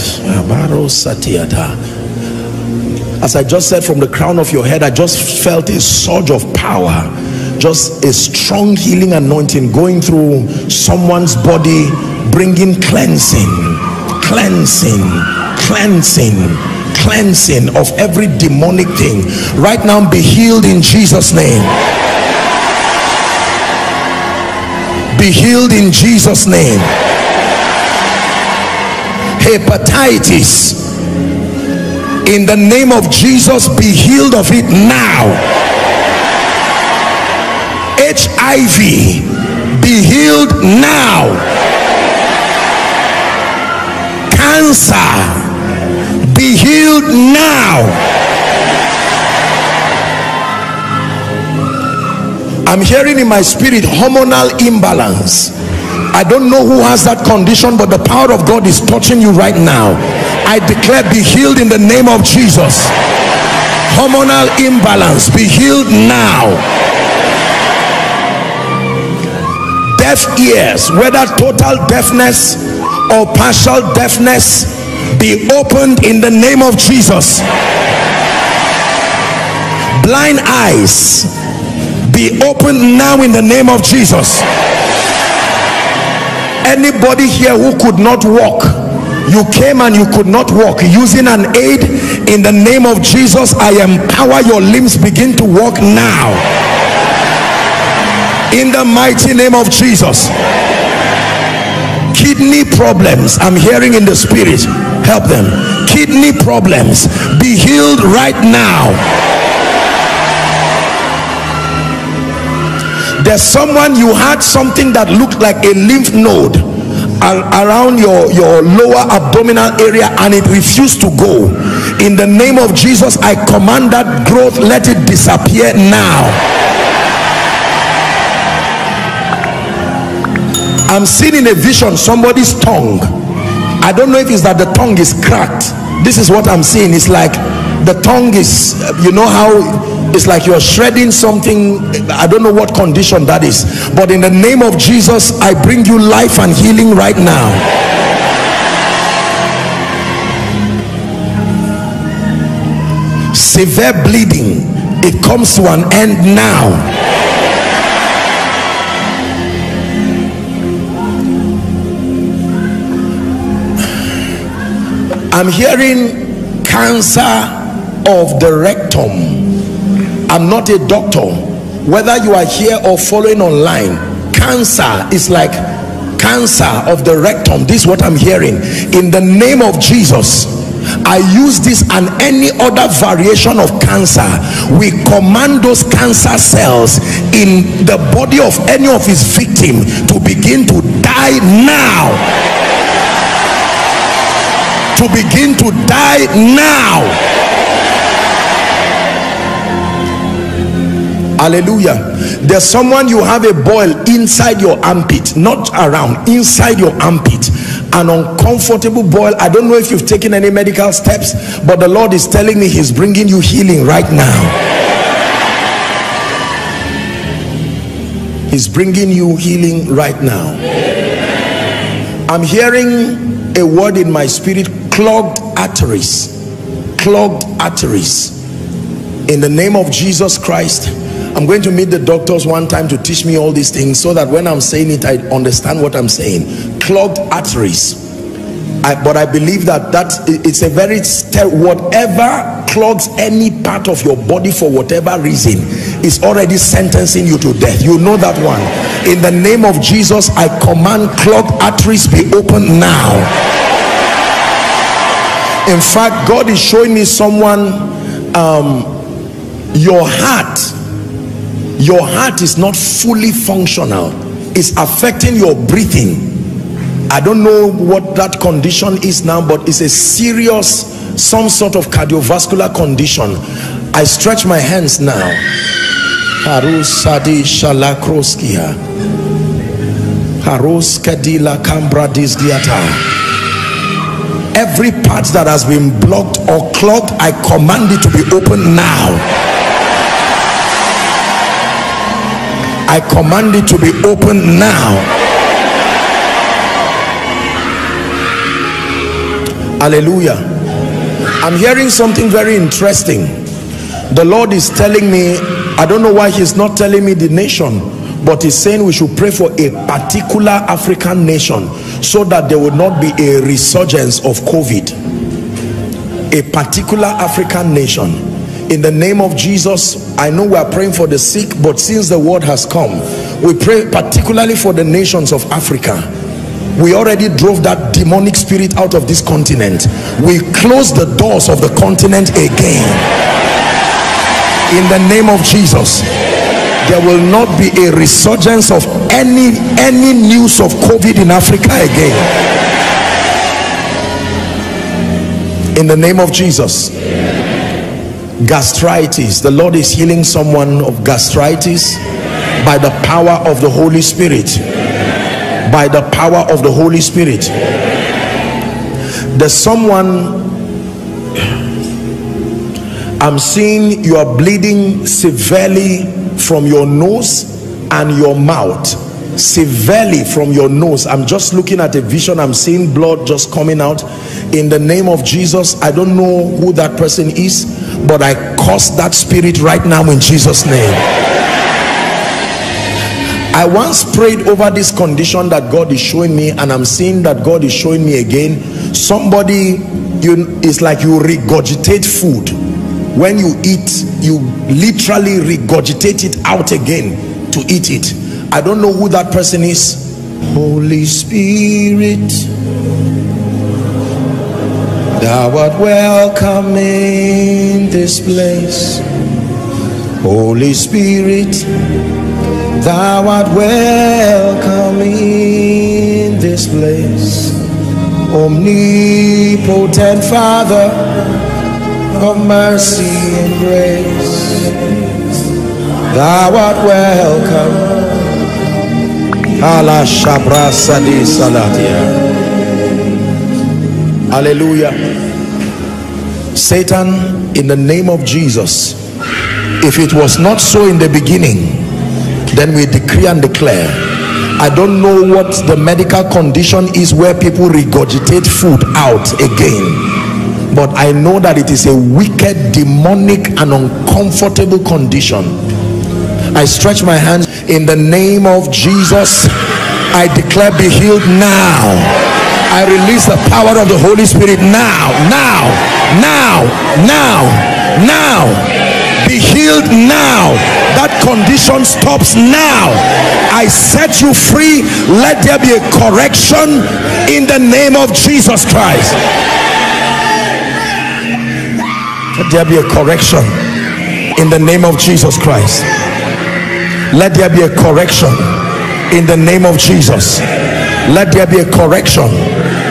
As i just said from the crown of your head i just felt a surge of power just a strong healing anointing going through someone's body bringing cleansing cleansing cleansing cleansing of every demonic thing. Right now be healed in jesus name. Be healed in jesus name hepatitis in the name of jesus be healed of it now HIV be healed now. Cancer be healed now. I'm hearing in my spirit hormonal imbalance. I don't know who has that condition, but the power of God is touching you right now. I declare be healed in the name of Jesus. Hormonal imbalance be healed now deaf ears whether total deafness or partial deafness be opened in the name of jesus blind eyes be opened now in the name of jesus anybody here who could not walk you came and you could not walk. Using an aid in the name of jesus i empower your limbs begin to walk now. In the mighty name of Jesus. Kidney problems I'm hearing in the spirit. Help them. Kidney problems be healed right now there's someone you had something that looked like a lymph node around your your lower abdominal area and it refused to go in the name of Jesus I command that growth let it disappear now I'm seeing in a vision somebody's tongue. I don't know if it's that the tongue is cracked. This is what I'm seeing. It's like the tongue is, you know how it's like you're shredding something. I don't know what condition that is. But in the name of Jesus, I bring you life and healing right now. Severe bleeding, it comes to an end now I'm hearing cancer of the rectum. I'm not a doctor. Whether you are here or following online, cancer is like cancer of the rectum. This is what I'm hearing. In the name of Jesus, I use this and any other variation of cancer. We command those cancer cells in the body of any of his victim to begin to die now to begin to die now hallelujah. There's someone you have a boil inside your armpit not around inside your armpit. An uncomfortable boil. I don't know if you've taken any medical steps but the lord is telling me he's bringing you healing right now. He's bringing you healing right now. I'm hearing a word in my spirit clogged arteries. Clogged arteries. In the name of Jesus Christ I'm going to meet the doctors one time to teach me all these things so that when I'm saying it I understand what I'm saying. Clogged arteries. I, but I believe that that it's a very whatever clogs any part of your body for whatever reason is already sentencing you to death. You know that one. In the name of jesus i command clogged arteries be open now. In fact god is showing me someone um, your heart your heart is not fully functional. It's affecting your breathing. I don't know what that condition is now but it's a serious some sort of cardiovascular condition. I stretch my hands now. Harusadi Shalakroskia Haroskadila Kambra Disdiata every part that has been blocked or clogged i command it to be open now i command it to be open now. Hallelujah. I'm hearing something very interesting. The lord is telling me i don't know why he's not telling me the nation but he's saying we should pray for a particular african nation so that there will not be a resurgence of covid. A particular african nation in the name of jesus i know we are praying for the sick but since the word has come we pray particularly for the nations of africa. We already drove that demonic spirit out of this continent. We close the doors of the continent again. In the name of jesus there will not be a resurgence of any any news of covid in africa again. In the name of jesus gastritis. The lord is healing someone of gastritis by the power of the holy spirit. By the power of the holy spirit. There's someone i'm seeing you are bleeding severely from your nose and your mouth severely from your nose. I'm just looking at a vision. I'm seeing blood just coming out. In the name of jesus i don't know who that person is but i curse that spirit right now in jesus name. I once prayed over this condition that god is showing me and i'm seeing that god is showing me again. Somebody you it's like you regurgitate food. When you eat you literally regurgitate it out again to eat it i don't know who that person is holy spirit thou art welcome in this place holy spirit thou art welcome in this place omnipotent father of mercy and grace. Thou art welcome. Hallelujah. Satan, in the name of Jesus, if it was not so in the beginning, then we decree and declare. I don't know what the medical condition is where people regurgitate food out again but I know that it is a wicked, demonic, and uncomfortable condition. I stretch my hands in the name of Jesus. I declare, be healed now. I release the power of the Holy Spirit now, now, now, now, now. Be healed now. That condition stops now. I set you free. Let there be a correction in the name of Jesus Christ. Let there be a correction in the name of Jesus Christ. Let there be a correction in the name of Jesus. Let there be a correction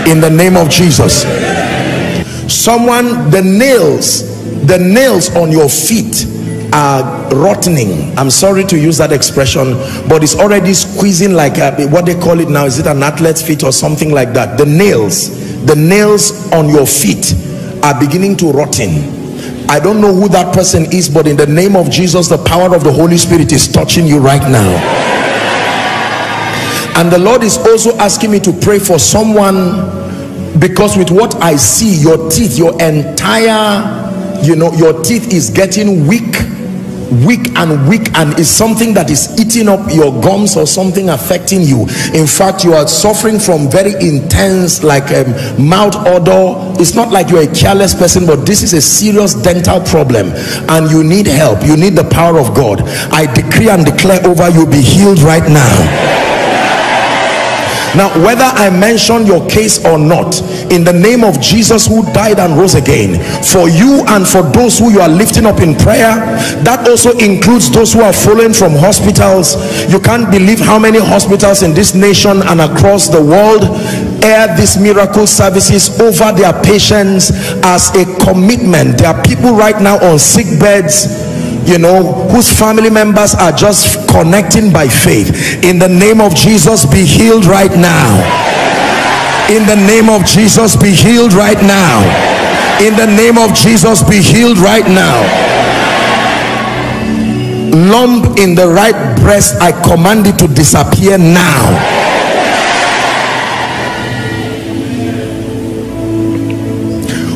in the name of Jesus. Someone, the nails, the nails on your feet are rotting. I'm sorry to use that expression, but it's already squeezing like a, what they call it now. Is it an athlete's feet or something like that? The nails, the nails on your feet are beginning to rotten I don't know who that person is, but in the name of Jesus, the power of the Holy Spirit is touching you right now. And the Lord is also asking me to pray for someone because with what I see, your teeth, your entire, you know, your teeth is getting weak weak and weak and is something that is eating up your gums or something affecting you. In fact you are suffering from very intense like um, mouth odor it's not like you're a careless person but this is a serious dental problem and you need help. You need the power of god. I decree and declare over you be healed right now now whether i mention your case or not in the name of jesus who died and rose again for you and for those who you are lifting up in prayer that also includes those who are following from hospitals. You can't believe how many hospitals in this nation and across the world air these miracle services over their patients as a commitment. There are people right now on sick beds you know whose family members are just connecting by faith. In the name of jesus be healed right now. In the name of jesus be healed right now. In the name of jesus be healed right now. Lump in the right breast i command it to disappear now.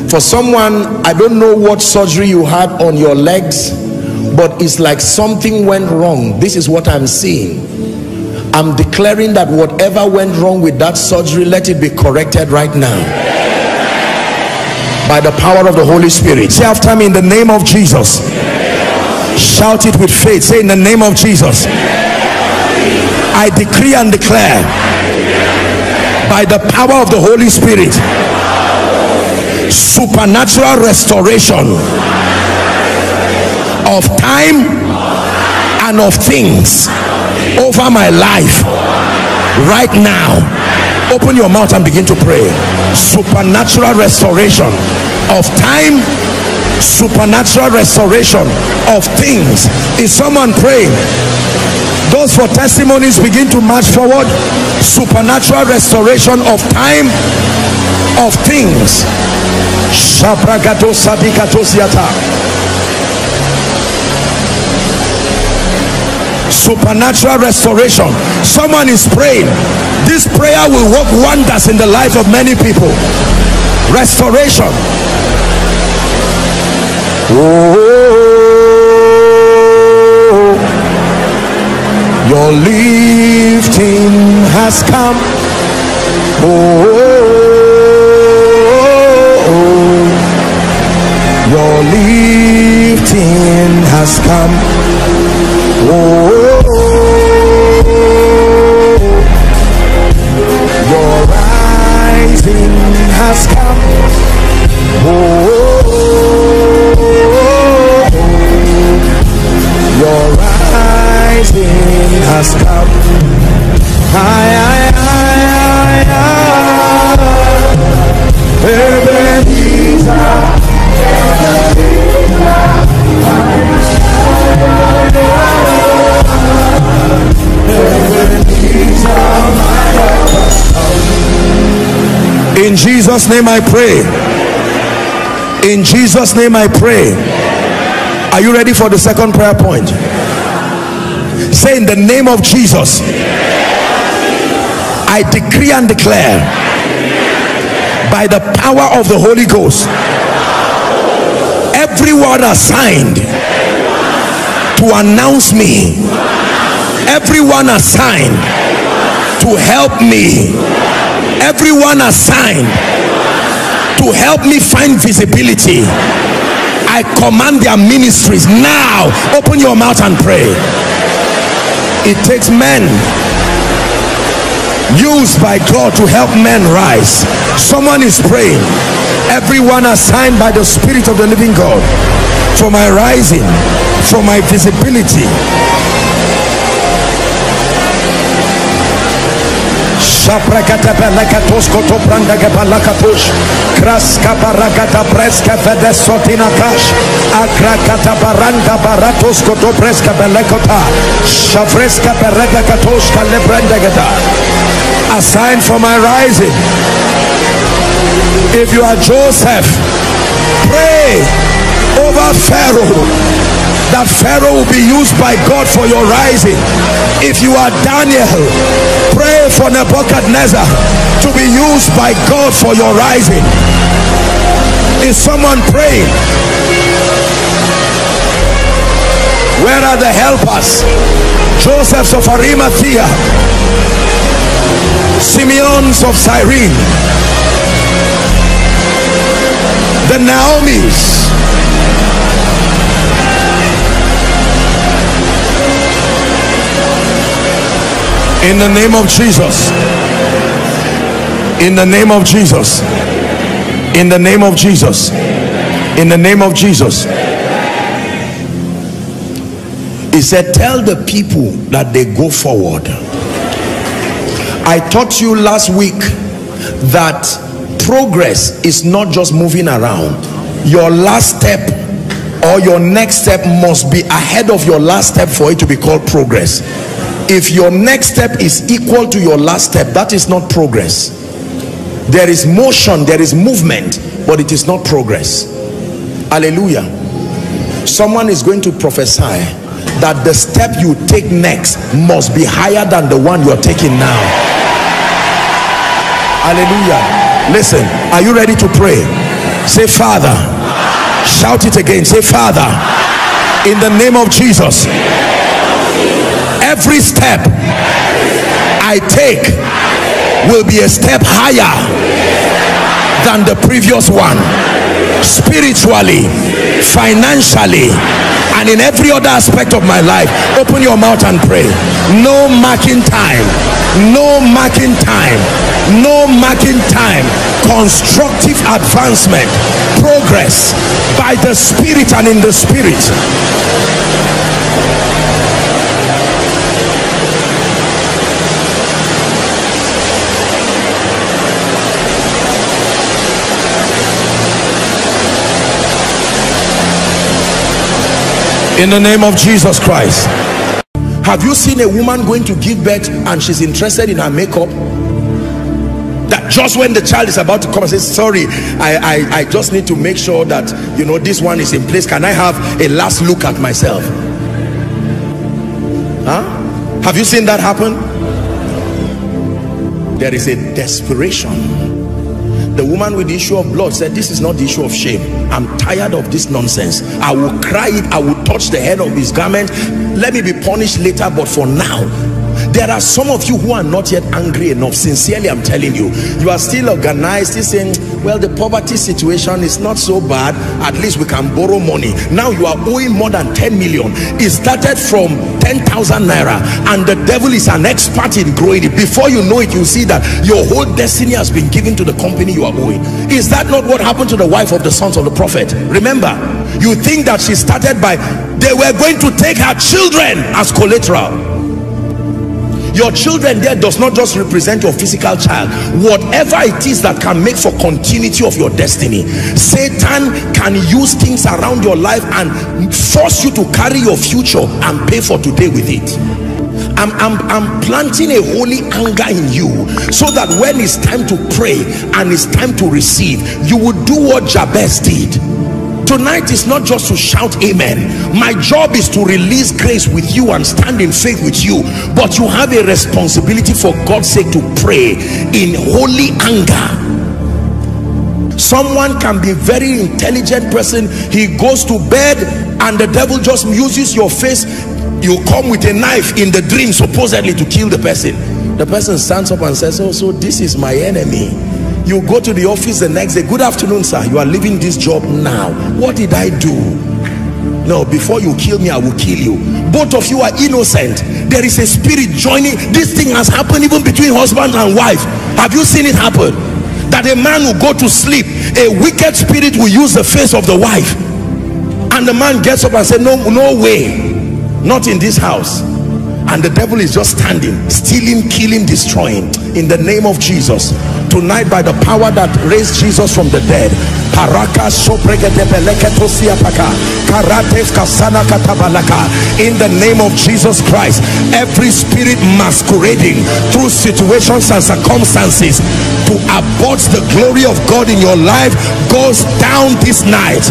For someone i don't know what surgery you had on your legs but it's like something went wrong. This is what i'm seeing. I'm declaring that whatever went wrong with that surgery let it be corrected right now. By the power of the holy spirit. Say after me in the name of jesus. Shout it with faith. Say in the name of jesus. I decree and declare. By the power of the holy spirit. Supernatural restoration of time and of things over my life. Right now open your mouth and begin to pray. Supernatural restoration of time supernatural restoration of things. Is someone praying? Those for testimonies begin to march forward. Supernatural restoration of time of things supernatural restoration. Someone is praying. This prayer will work wonders in the life of many people. Restoration. Oh your lifting has come. Oh your lifting has come Ebenezer. In Jesus' name I pray. In Jesus' name I pray. Are you ready for the second prayer point? Say in the name of Jesus. I decree and declare by the power of the Holy Ghost everyone assigned to announce me everyone assigned to help me everyone assigned to help me find visibility i command their ministries now open your mouth and pray it takes men used by god to help men rise. Someone is praying. Everyone assigned by the spirit of the living god for my rising for my visibility A sign for my rising. If you are Joseph pray over Pharaoh that Pharaoh will be used by God for your rising. If you are Daniel, pray for Nebuchadnezzar to be used by God for your rising. Is someone praying? Where are the helpers? Joseph's of Arimathea, Simeons of Cyrene, the Naomis. In the name of Jesus. In the name of Jesus. In the name of Jesus. In the name of Jesus. He said, Tell the people that they go forward. I taught you last week that progress is not just moving around. Your last step or your next step must be ahead of your last step for it to be called progress. If your next step is equal to your last step, that is not progress. There is motion, there is movement, but it is not progress. Hallelujah. Someone is going to prophesy that the step you take next must be higher than the one you're taking now. Hallelujah. Listen, are you ready to pray? Say, Father. Shout it again. Say, Father, in the name of Jesus, every step I take will be a step higher than the previous one spiritually financially and in every other aspect of my life. Open your mouth and pray. No marking time. No marking time. No marking time. Constructive advancement progress by the spirit and in the spirit in the name of Jesus Christ. Have you seen a woman going to give birth and she's interested in her makeup? That just when the child is about to come and say sorry I, I i just need to make sure that you know this one is in place. Can i have a last look at myself? Huh? Have you seen that happen? There is a desperation the woman with the issue of blood said this is not the issue of shame. I'm tired of this nonsense. I will cry it. I will touch the head of his garment. Let me be punished later but for now there are some of you who are not yet angry enough. Sincerely i'm telling you you are still organized still saying well the poverty situation is not so bad. At least we can borrow money. Now you are owing more than 10 million. It started from 10,000 naira and the devil is an expert in growing it. Before you know it you see that your whole destiny has been given to the company you are owing. Is that not what happened to the wife of the sons of the prophet? Remember you think that she started by they were going to take her children as collateral your children there does not just represent your physical child. Whatever it is that can make for continuity of your destiny satan can use things around your life and force you to carry your future and pay for today with it. I'm, I'm, I'm planting a holy anger in you so that when it's time to pray and it's time to receive you would do what Jabez did tonight is not just to shout amen. My job is to release grace with you and stand in faith with you. But you have a responsibility for God's sake to pray in holy anger. Someone can be very intelligent person. He goes to bed and the devil just uses your face. You come with a knife in the dream supposedly to kill the person. The person stands up and says oh so this is my enemy you go to the office the next day. Good afternoon sir. You are leaving this job now. What did i do? No before you kill me i will kill you. Both of you are innocent. There is a spirit joining. This thing has happened even between husband and wife. Have you seen it happen? That a man will go to sleep a wicked spirit will use the face of the wife. And the man gets up and say no no way. Not in this house. And the devil is just standing stealing killing destroying. In the name of jesus tonight by the power that raised jesus from the dead. In the name of jesus christ every spirit masquerading through situations and circumstances to abort the glory of god in your life goes down this night.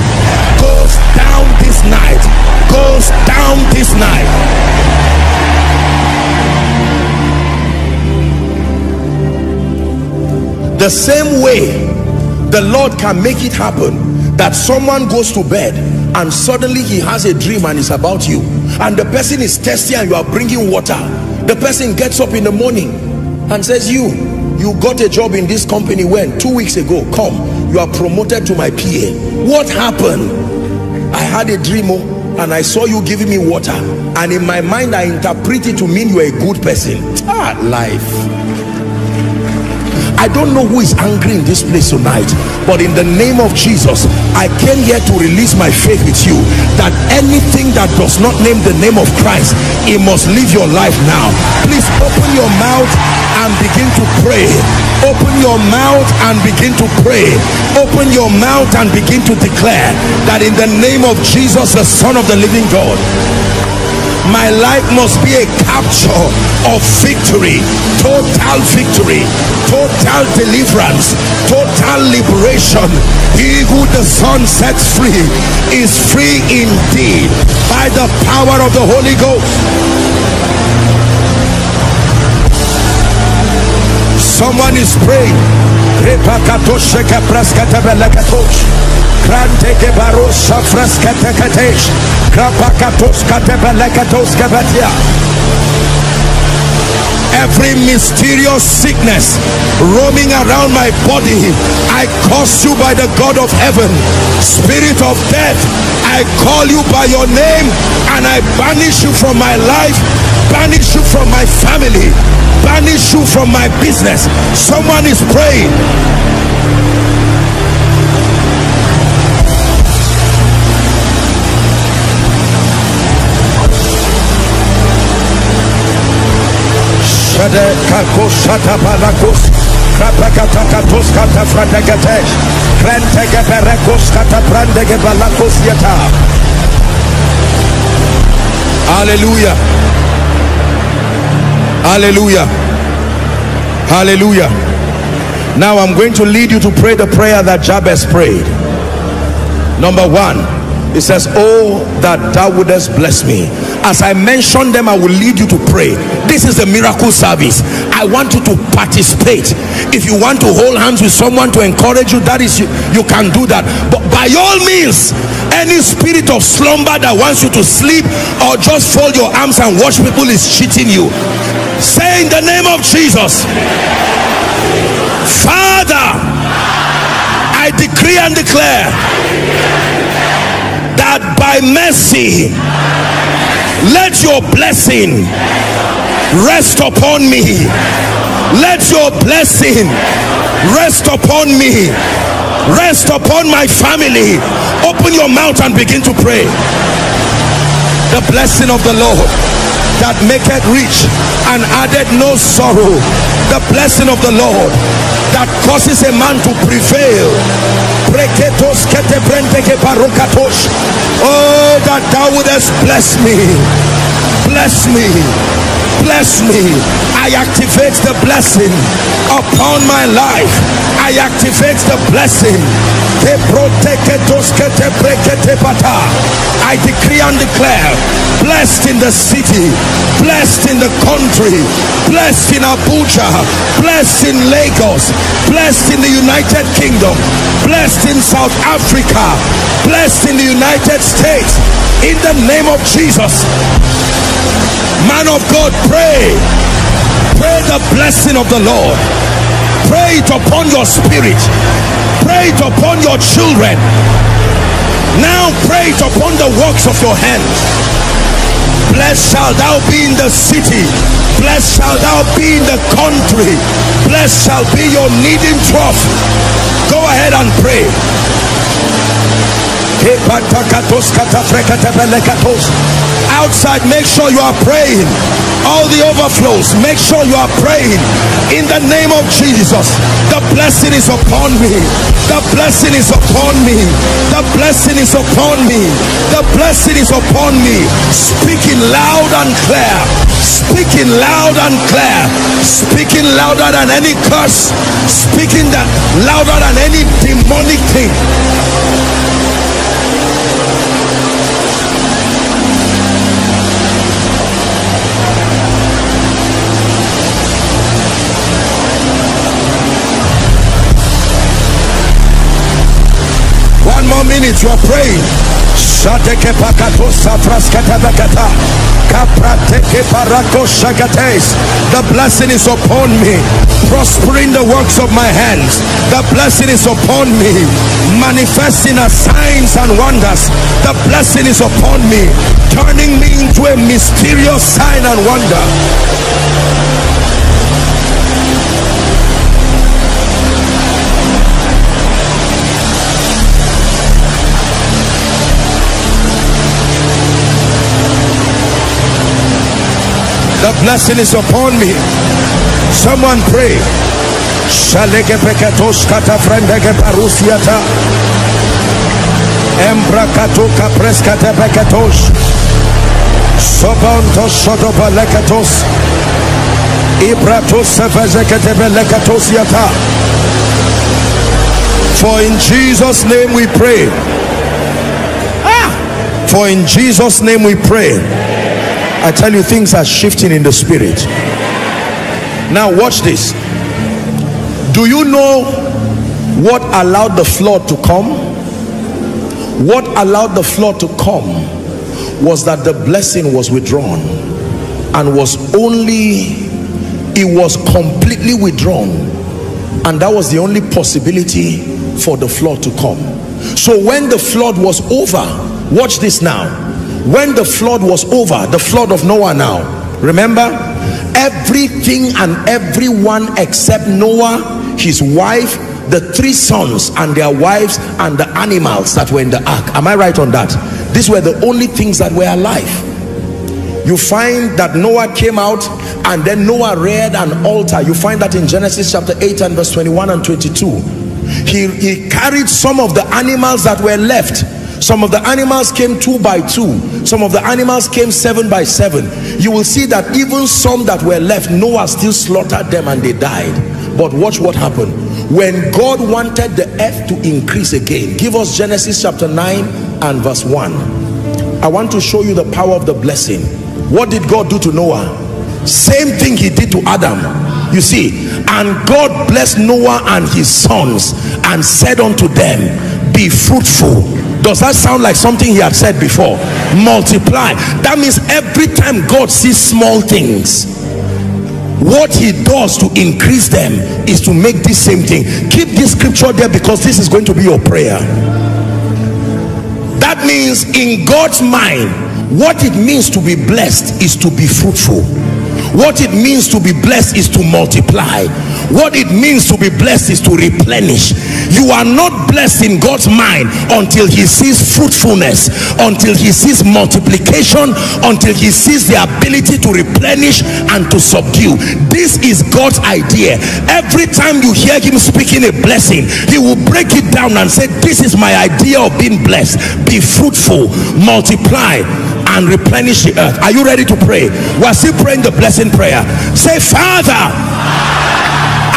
Goes down this night. Goes down this night the same way the Lord can make it happen that someone goes to bed and suddenly he has a dream and it's about you. And the person is thirsty and you are bringing water. The person gets up in the morning and says you you got a job in this company when? Two weeks ago. Come you are promoted to my PA what happened? I had a dream oh, and I saw you giving me water. And in my mind I interpret it to mean you're a good person. Ah life I don't know who is angry in this place tonight but in the name of Jesus I came here to release my faith with you that anything that does not name the name of Christ it must leave your life now. Please open your mouth and begin to pray. Open your mouth and begin to pray. Open your mouth and begin to declare that in the name of Jesus the son of the living God my life must be a capture of victory total victory total deliverance total liberation. He who the son sets free is free indeed. By the power of the holy ghost. Someone is praying Kranteke baros shafras kateketesh Krapakatos katebelekatos kabatia Every mysterious sickness roaming around my body I curse you by the God of heaven. Spirit of death I call you by your name and I banish you from my life Banish you from my family Banish you from my business. Someone is praying Kata kata yata hallelujah. Hallelujah. Hallelujah. Now i'm going to lead you to pray the prayer that jabez prayed. Number one it says oh that thou wouldest bless me as i mention them i will lead you to pray. This is a miracle service. I want you to participate. If you want to hold hands with someone to encourage you that is you, you can do that. But by all means any spirit of slumber that wants you to sleep or just fold your arms and watch people is cheating you. Say in the name of jesus father i decree and declare that by mercy let your blessing rest upon me. Let your blessing rest upon me. Rest upon my family. Open your mouth and begin to pray. The blessing of the lord that maketh rich and added no sorrow. The blessing of the lord that causes a man to prevail. Oh that thou wouldest bless me. Bless me bless me. I activate the blessing upon my life. I activate the blessing. I decree and declare blessed in the city blessed in the country blessed in abuja blessed in lagos blessed in the united kingdom blessed in south africa blessed in the united states. In the name of jesus man of god pray. Pray the blessing of the lord. Pray it upon your spirit. Pray it upon your children. Now pray it upon the works of your hands blessed shall thou be in the city. Blessed shall thou be in the country. Blessed shall be your kneading trough. Go ahead and pray outside make sure you are praying. All the overflows make sure you are praying. In the name of jesus the blessing is upon me. The blessing is upon me. The blessing is upon me. The blessing is upon me. Speaking loud and clear. Speaking loud and clear. Speaking louder than any curse. Speaking that louder than any demonic thing you are praying pakato. Kaprateke parako shagates. The blessing is upon me. Prospering the works of my hands. The blessing is upon me. Manifesting as signs and wonders. The blessing is upon me. Turning me into a mysterious sign and wonder. Blessing is upon me. Someone pray. Shalege pekatos kata frendege parusiata. Embrakato kapreskate pekatos. Sobontos sodoba lekatos. Ibratos sefezekete belekatos yata. For in Jesus' name we pray. Ah! For in Jesus' name we pray. I tell you, things are shifting in the spirit. Now, watch this. Do you know what allowed the flood to come? What allowed the flood to come was that the blessing was withdrawn and was only, it was completely withdrawn, and that was the only possibility for the flood to come. So, when the flood was over, watch this now when the flood was over the flood of noah now remember? Everything and everyone except noah his wife the three sons and their wives and the animals that were in the ark. Am i right on that? These were the only things that were alive. You find that noah came out and then noah reared an altar. You find that in genesis chapter 8 and verse 21 and 22 he, he carried some of the animals that were left some of the animals came two by two. Some of the animals came seven by seven. You will see that even some that were left noah still slaughtered them and they died. But watch what happened. When god wanted the earth to increase again give us genesis chapter 9 and verse 1 i want to show you the power of the blessing. What did god do to noah? Same thing he did to adam. You see and god blessed noah and his sons and said unto them be fruitful does that sound like something he had said before? Multiply. That means every time god sees small things what he does to increase them is to make this same thing. Keep this scripture there because this is going to be your prayer. That means in god's mind what it means to be blessed is to be fruitful. What it means to be blessed is to multiply. What it means to be blessed is to replenish. You are not blessed in god's mind until he sees fruitfulness until he sees multiplication until he sees the ability to replenish and to subdue. This is god's idea. Every time you hear him speaking a blessing he will break it down and say this is my idea of being blessed. Be fruitful multiply and replenish the earth. Are you ready to pray? We're still praying the blessing prayer. Say father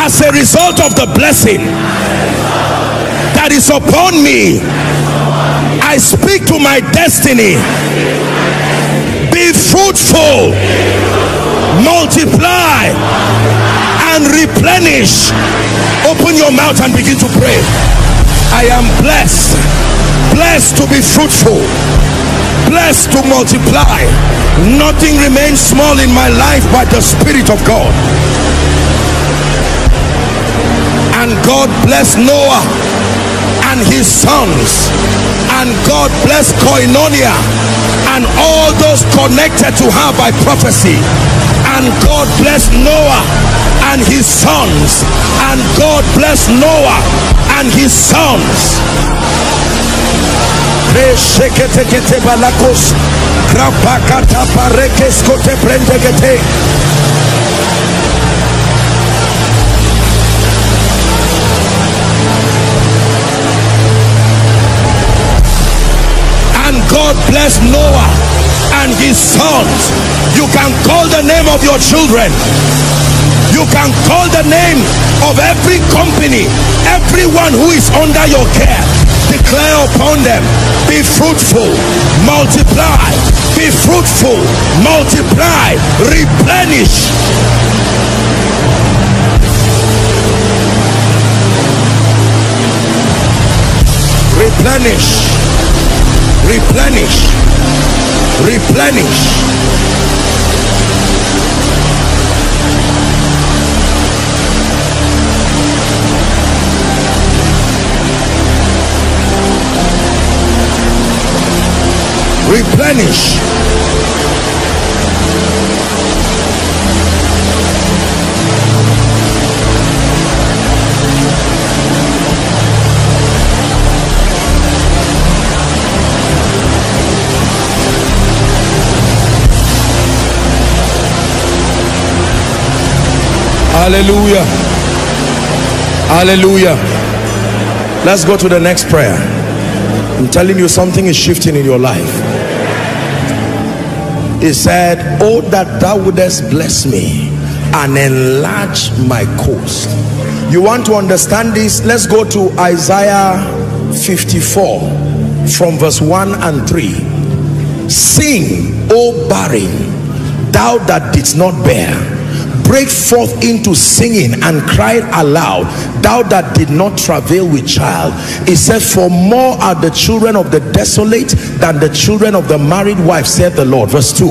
as a result of the blessing that is upon me. I speak to my destiny. Be fruitful multiply and replenish. Open your mouth and begin to pray. I am blessed blessed to be fruitful blessed to multiply. Nothing remains small in my life by the spirit of god. And god bless noah and his sons. And god bless koinonia and all those connected to her by prophecy. And god bless noah and his sons. And god bless noah and his sons God bless Noah and his sons. You can call the name of your children. You can call the name of every company, everyone who is under your care declare upon them be fruitful multiply be fruitful multiply replenish replenish replenish. Replenish. Replenish hallelujah. Hallelujah. Let's go to the next prayer. I'm telling you something is shifting in your life. He said oh that thou wouldest bless me and enlarge my coast. You want to understand this? Let's go to isaiah 54 from verse 1 and 3 sing o barren thou that didst not bear break forth into singing and cried aloud thou that did not travail with child. It said for more are the children of the desolate than the children of the married wife said the lord. Verse 2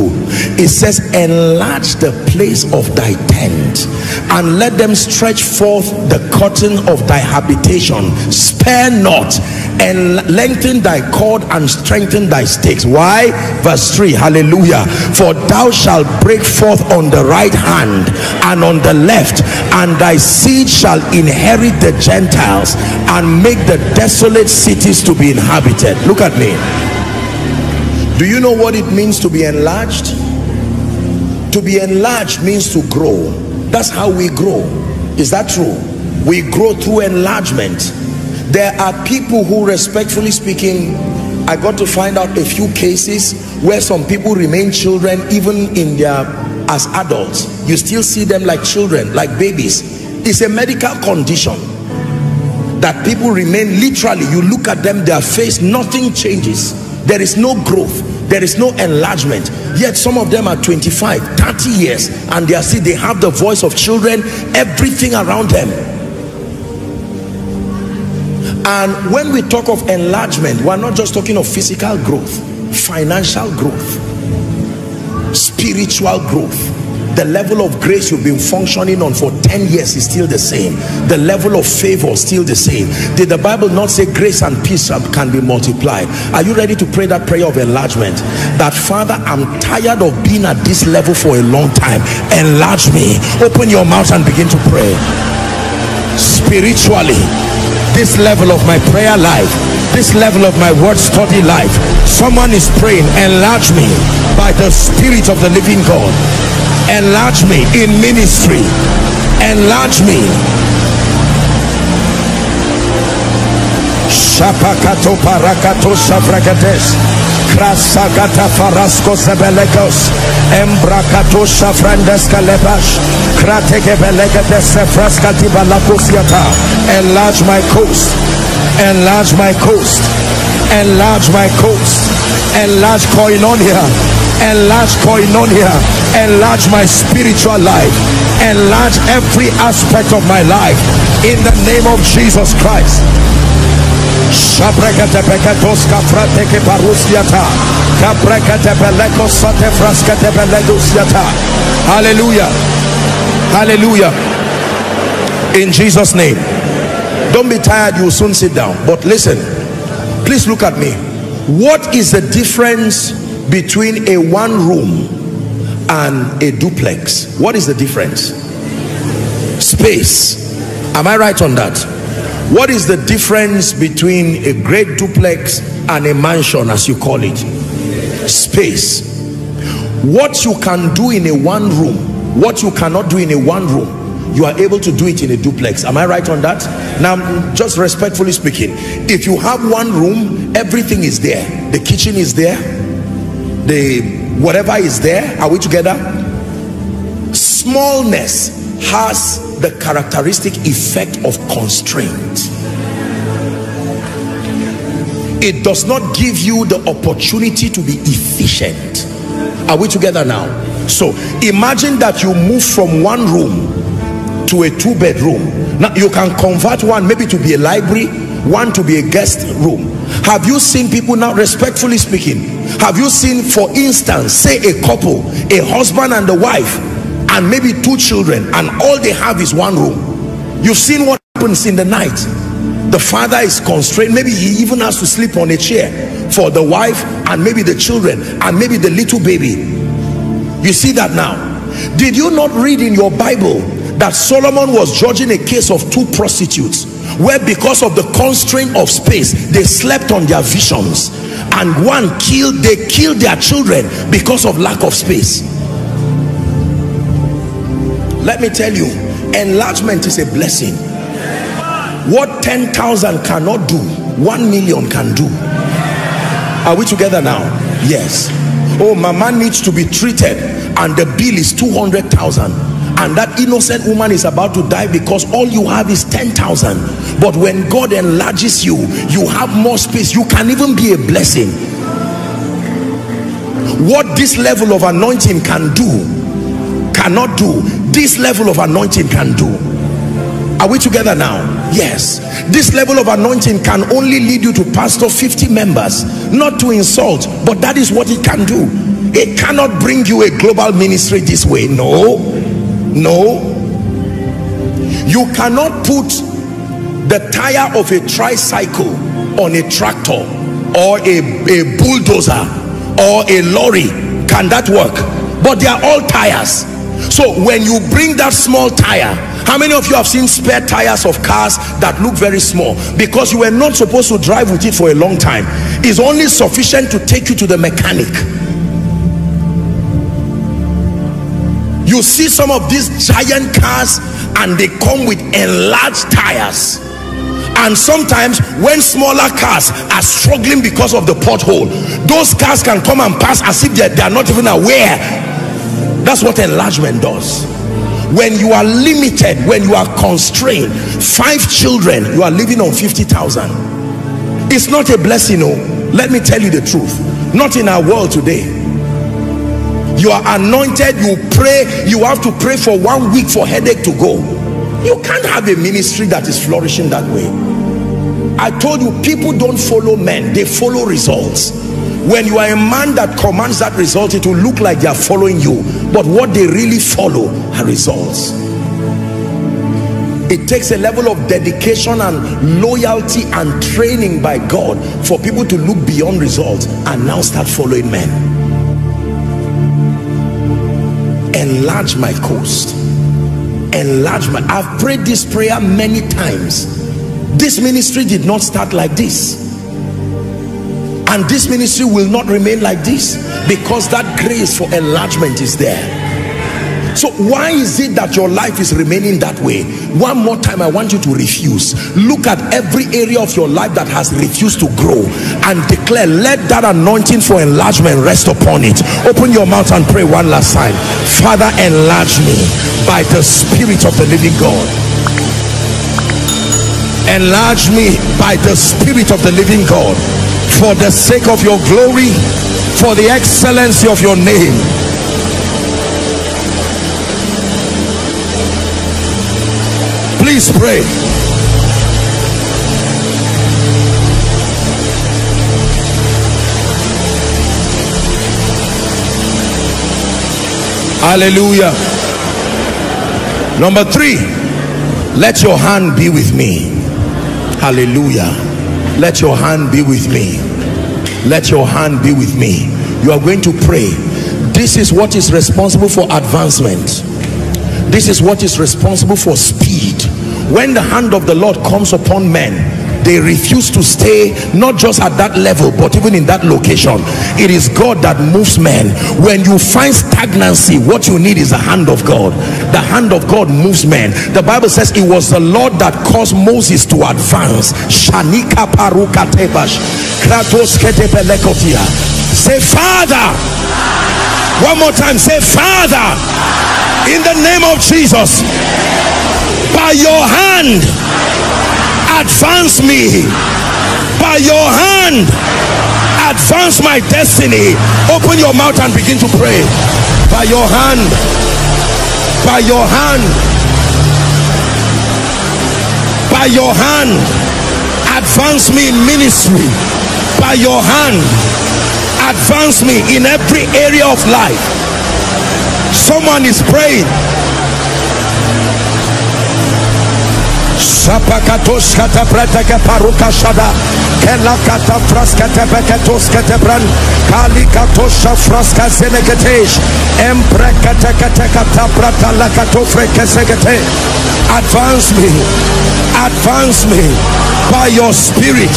it says enlarge the place of thy tent and let them stretch forth the curtain of thy habitation. Spare not and lengthen thy cord and strengthen thy stakes why? Verse 3 hallelujah. For thou shalt break forth on the right hand and on the left and thy seed shall inherit the gentiles and make the desolate cities to be inhabited. Look at me. Do you know what it means to be enlarged? To be enlarged means to grow. That's how we grow. Is that true? We grow through enlargement there are people who respectfully speaking i got to find out a few cases where some people remain children even in their as adults. You still see them like children like babies. It's a medical condition that people remain literally you look at them their face nothing changes. There is no growth. There is no enlargement. Yet some of them are 25 30 years and they are still they have the voice of children everything around them and when we talk of enlargement we're not just talking of physical growth financial growth spiritual growth. The level of grace you've been functioning on for 10 years is still the same. The level of favor still the same. Did the bible not say grace and peace can be multiplied? Are you ready to pray that prayer of enlargement? That father i'm tired of being at this level for a long time. Enlarge me. Open your mouth and begin to pray. Spiritually this level of my prayer life this level of my word study life someone is praying enlarge me by the spirit of the living god. Enlarge me in ministry. Enlarge me Shapakato parakato savragates Krasagata farasko zebelekos Embrakato shafrandes kalebash Krateke belegate sefraska tibalakusiata Enlarge my coast. Enlarge my coast. Enlarge my coast. Enlarge koinonia. Enlarge koinonia. Enlarge my spiritual life. Enlarge every aspect of my life. In the name of jesus christ hallelujah. Hallelujah. In jesus name. Don't be tired you will soon sit down. But listen please look at me. What is the difference between a one room and a duplex? What is the difference? Space. Am i right on that what is the difference between a great duplex and a mansion as you call it? Space. What you can do in a one room what you cannot do in a one room you are able to do it in a duplex. Am i right on that? Now just respectfully speaking if you have one room everything is there. The kitchen is there. The whatever is there are we together? Smallness has the characteristic effect of constraint. It does not give you the opportunity to be efficient. Are we together now? So imagine that you move from one room to a two bedroom now you can convert one maybe to be a library one to be a guest room. Have you seen people now respectfully speaking have you seen for instance say a couple a husband and a wife and maybe two children and all they have is one room. You've seen what happens in the night. The father is constrained. Maybe he even has to sleep on a chair for the wife and maybe the children and maybe the little baby. You see that now. Did you not read in your bible that solomon was judging a case of two prostitutes where because of the constraint of space they slept on their visions and one killed they killed their children because of lack of space let me tell you enlargement is a blessing. What 10,000 cannot do 1 million can do. Are we together now? Yes. Oh mama needs to be treated and the bill is 200,000 and that innocent woman is about to die because all you have is 10,000 but when God enlarges you you have more space. You can even be a blessing. What this level of anointing can do cannot do this level of anointing can do. Are we together now? Yes. This level of anointing can only lead you to pastor 50 members not to insult but that is what it can do. It cannot bring you a global ministry this way. No. No. You cannot put the tire of a tricycle on a tractor or a, a bulldozer or a lorry. Can that work? But they are all tires so when you bring that small tire how many of you have seen spare tires of cars that look very small? Because you were not supposed to drive with it for a long time. Is only sufficient to take you to the mechanic. You see some of these giant cars and they come with enlarged tires. And sometimes when smaller cars are struggling because of the pothole those cars can come and pass as if they're, they're not even aware that's what enlargement does. When you are limited when you are constrained five children you are living on 50,000 it's not a blessing no let me tell you the truth. Not in our world today. You are anointed you pray you have to pray for one week for headache to go. You can't have a ministry that is flourishing that way. I told you people don't follow men they follow results. When you are a man that commands that result it will look like they are following you but what they really follow are results. It takes a level of dedication and loyalty and training by God for people to look beyond results and now start following men. Enlarge my coast. Enlarge my I've prayed this prayer many times. This ministry did not start like this and this ministry will not remain like this because that grace for enlargement is there. So why is it that your life is remaining that way? One more time i want you to refuse. Look at every area of your life that has refused to grow and declare let that anointing for enlargement rest upon it. Open your mouth and pray one last time. Father enlarge me by the spirit of the living god. Enlarge me by the spirit of the living god for the sake of your glory for the excellency of your name. Please pray. Hallelujah. Number three let your hand be with me. Hallelujah let your hand be with me. Let your hand be with me. You are going to pray. This is what is responsible for advancement. This is what is responsible for speed. When the hand of the Lord comes upon men they refuse to stay not just at that level but even in that location. It is God that moves men. When you find stagnancy what you need is the hand of God. The hand of God moves men. The Bible says it was the Lord that caused Moses to advance. Shanika paruka tebash. Kratos ketepelekotia. Say father. One more time say father. In the name of Jesus. By your hand advance me. By your hand advance my destiny. Open your mouth and begin to pray. By your hand by your hand by your hand advance me in ministry. By your hand advance me in every area of life. Someone is praying Sapakatos kata prataka paruka shada Kela kata fraskata bekatos kata Kali katosha fraska zeneketesh Emprekata kata kata prata lakato frekesegete Advance me. Advance me By your spirit.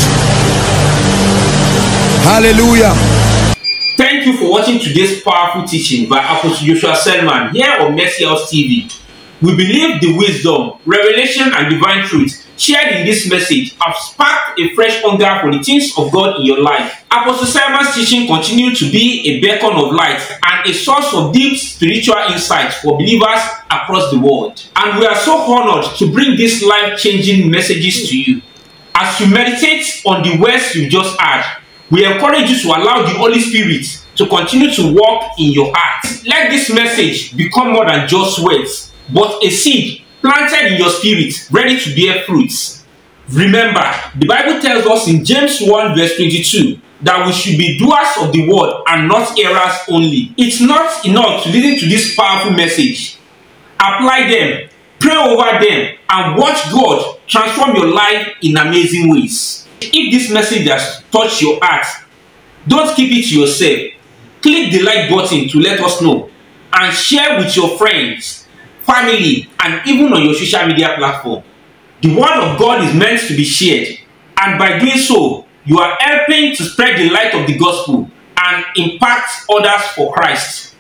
Hallelujah. Thank you for watching today's powerful teaching by Apostle Joshua Selman here on Mercy House TV. We believe the wisdom, revelation, and divine truth shared in this message have sparked a fresh hunger for the things of God in your life. Apostle Simon's teaching continues to be a beacon of light and a source of deep spiritual insight for believers across the world. And we are so honored to bring these life-changing messages to you. As you meditate on the words you just heard, we encourage you to allow the Holy Spirit to continue to work in your heart. Let this message become more than just words but a seed planted in your spirit, ready to bear fruits. Remember, the Bible tells us in James 1 verse 22 that we should be doers of the word and not hearers only. It's not enough to listen to this powerful message. Apply them, pray over them, and watch God transform your life in amazing ways. If this message has touched your heart, don't keep it to yourself. Click the like button to let us know and share with your friends family, and even on your social media platform. The word of God is meant to be shared, and by doing so, you are helping to spread the light of the gospel and impact others for Christ.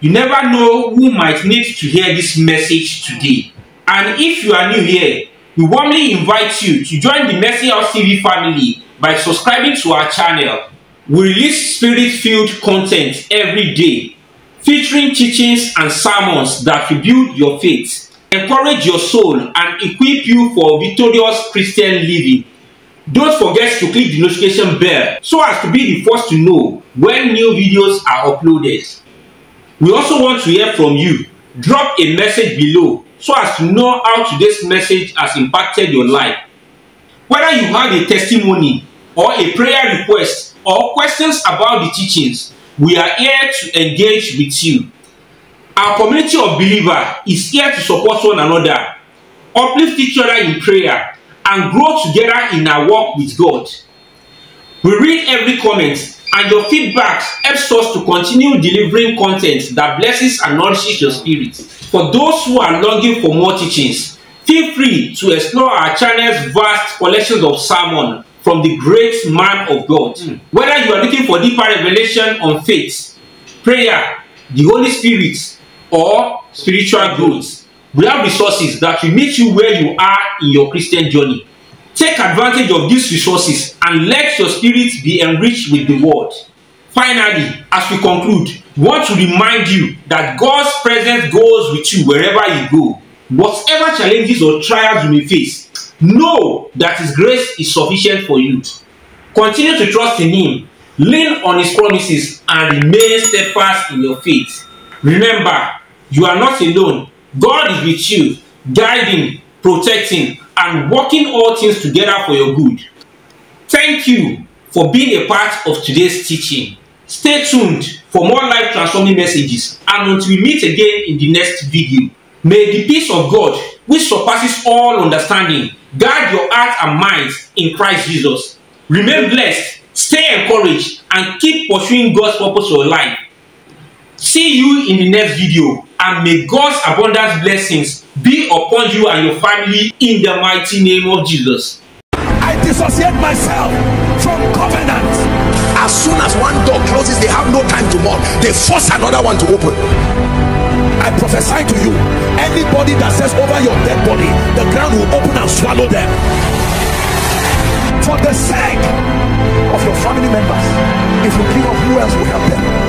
You never know who might need to hear this message today. And if you are new here, we warmly invite you to join the Mercy House TV family by subscribing to our channel. We release spirit-filled content every day featuring teachings and sermons that rebuild your faith, encourage your soul, and equip you for victorious Christian living. Don't forget to click the notification bell so as to be the first to know when new videos are uploaded. We also want to hear from you. Drop a message below so as to know how today's message has impacted your life. Whether you have a testimony or a prayer request or questions about the teachings, we are here to engage with you. Our community of believers is here to support one another, uplift each other in prayer, and grow together in our work with God. We read every comment, and your feedback helps us to continue delivering content that blesses and nourishes your spirit. For those who are longing for more teachings, feel free to explore our channel's vast collections of sermons from the great man of God. Mm. Whether you are looking for deeper revelation on faith, prayer, the Holy Spirit, or spiritual growth, we have resources that will meet you where you are in your Christian journey. Take advantage of these resources and let your spirit be enriched with the word. Finally, as we conclude, we want to remind you that God's presence goes with you wherever you go. Whatever challenges or trials you may face, Know that His grace is sufficient for you. Continue to trust in Him, lean on His promises, and remain steadfast in your faith. Remember, you are not alone. God is with you, guiding, protecting, and working all things together for your good. Thank you for being a part of today's teaching. Stay tuned for more life transforming messages and until we meet again in the next video. May the peace of God, which surpasses all understanding, guard your heart and mind in Christ Jesus. Remain blessed, stay encouraged, and keep pursuing God's purpose for your life. See you in the next video, and may God's abundant blessings be upon you and your family in the mighty name of Jesus. I dissociate myself from covenant. As soon as one door closes, they have no time to mourn. They force another one to open. I prophesy to you anybody that says over your dead body, the ground will open and swallow them. For the sake of your family members, if you give up, who else will help them?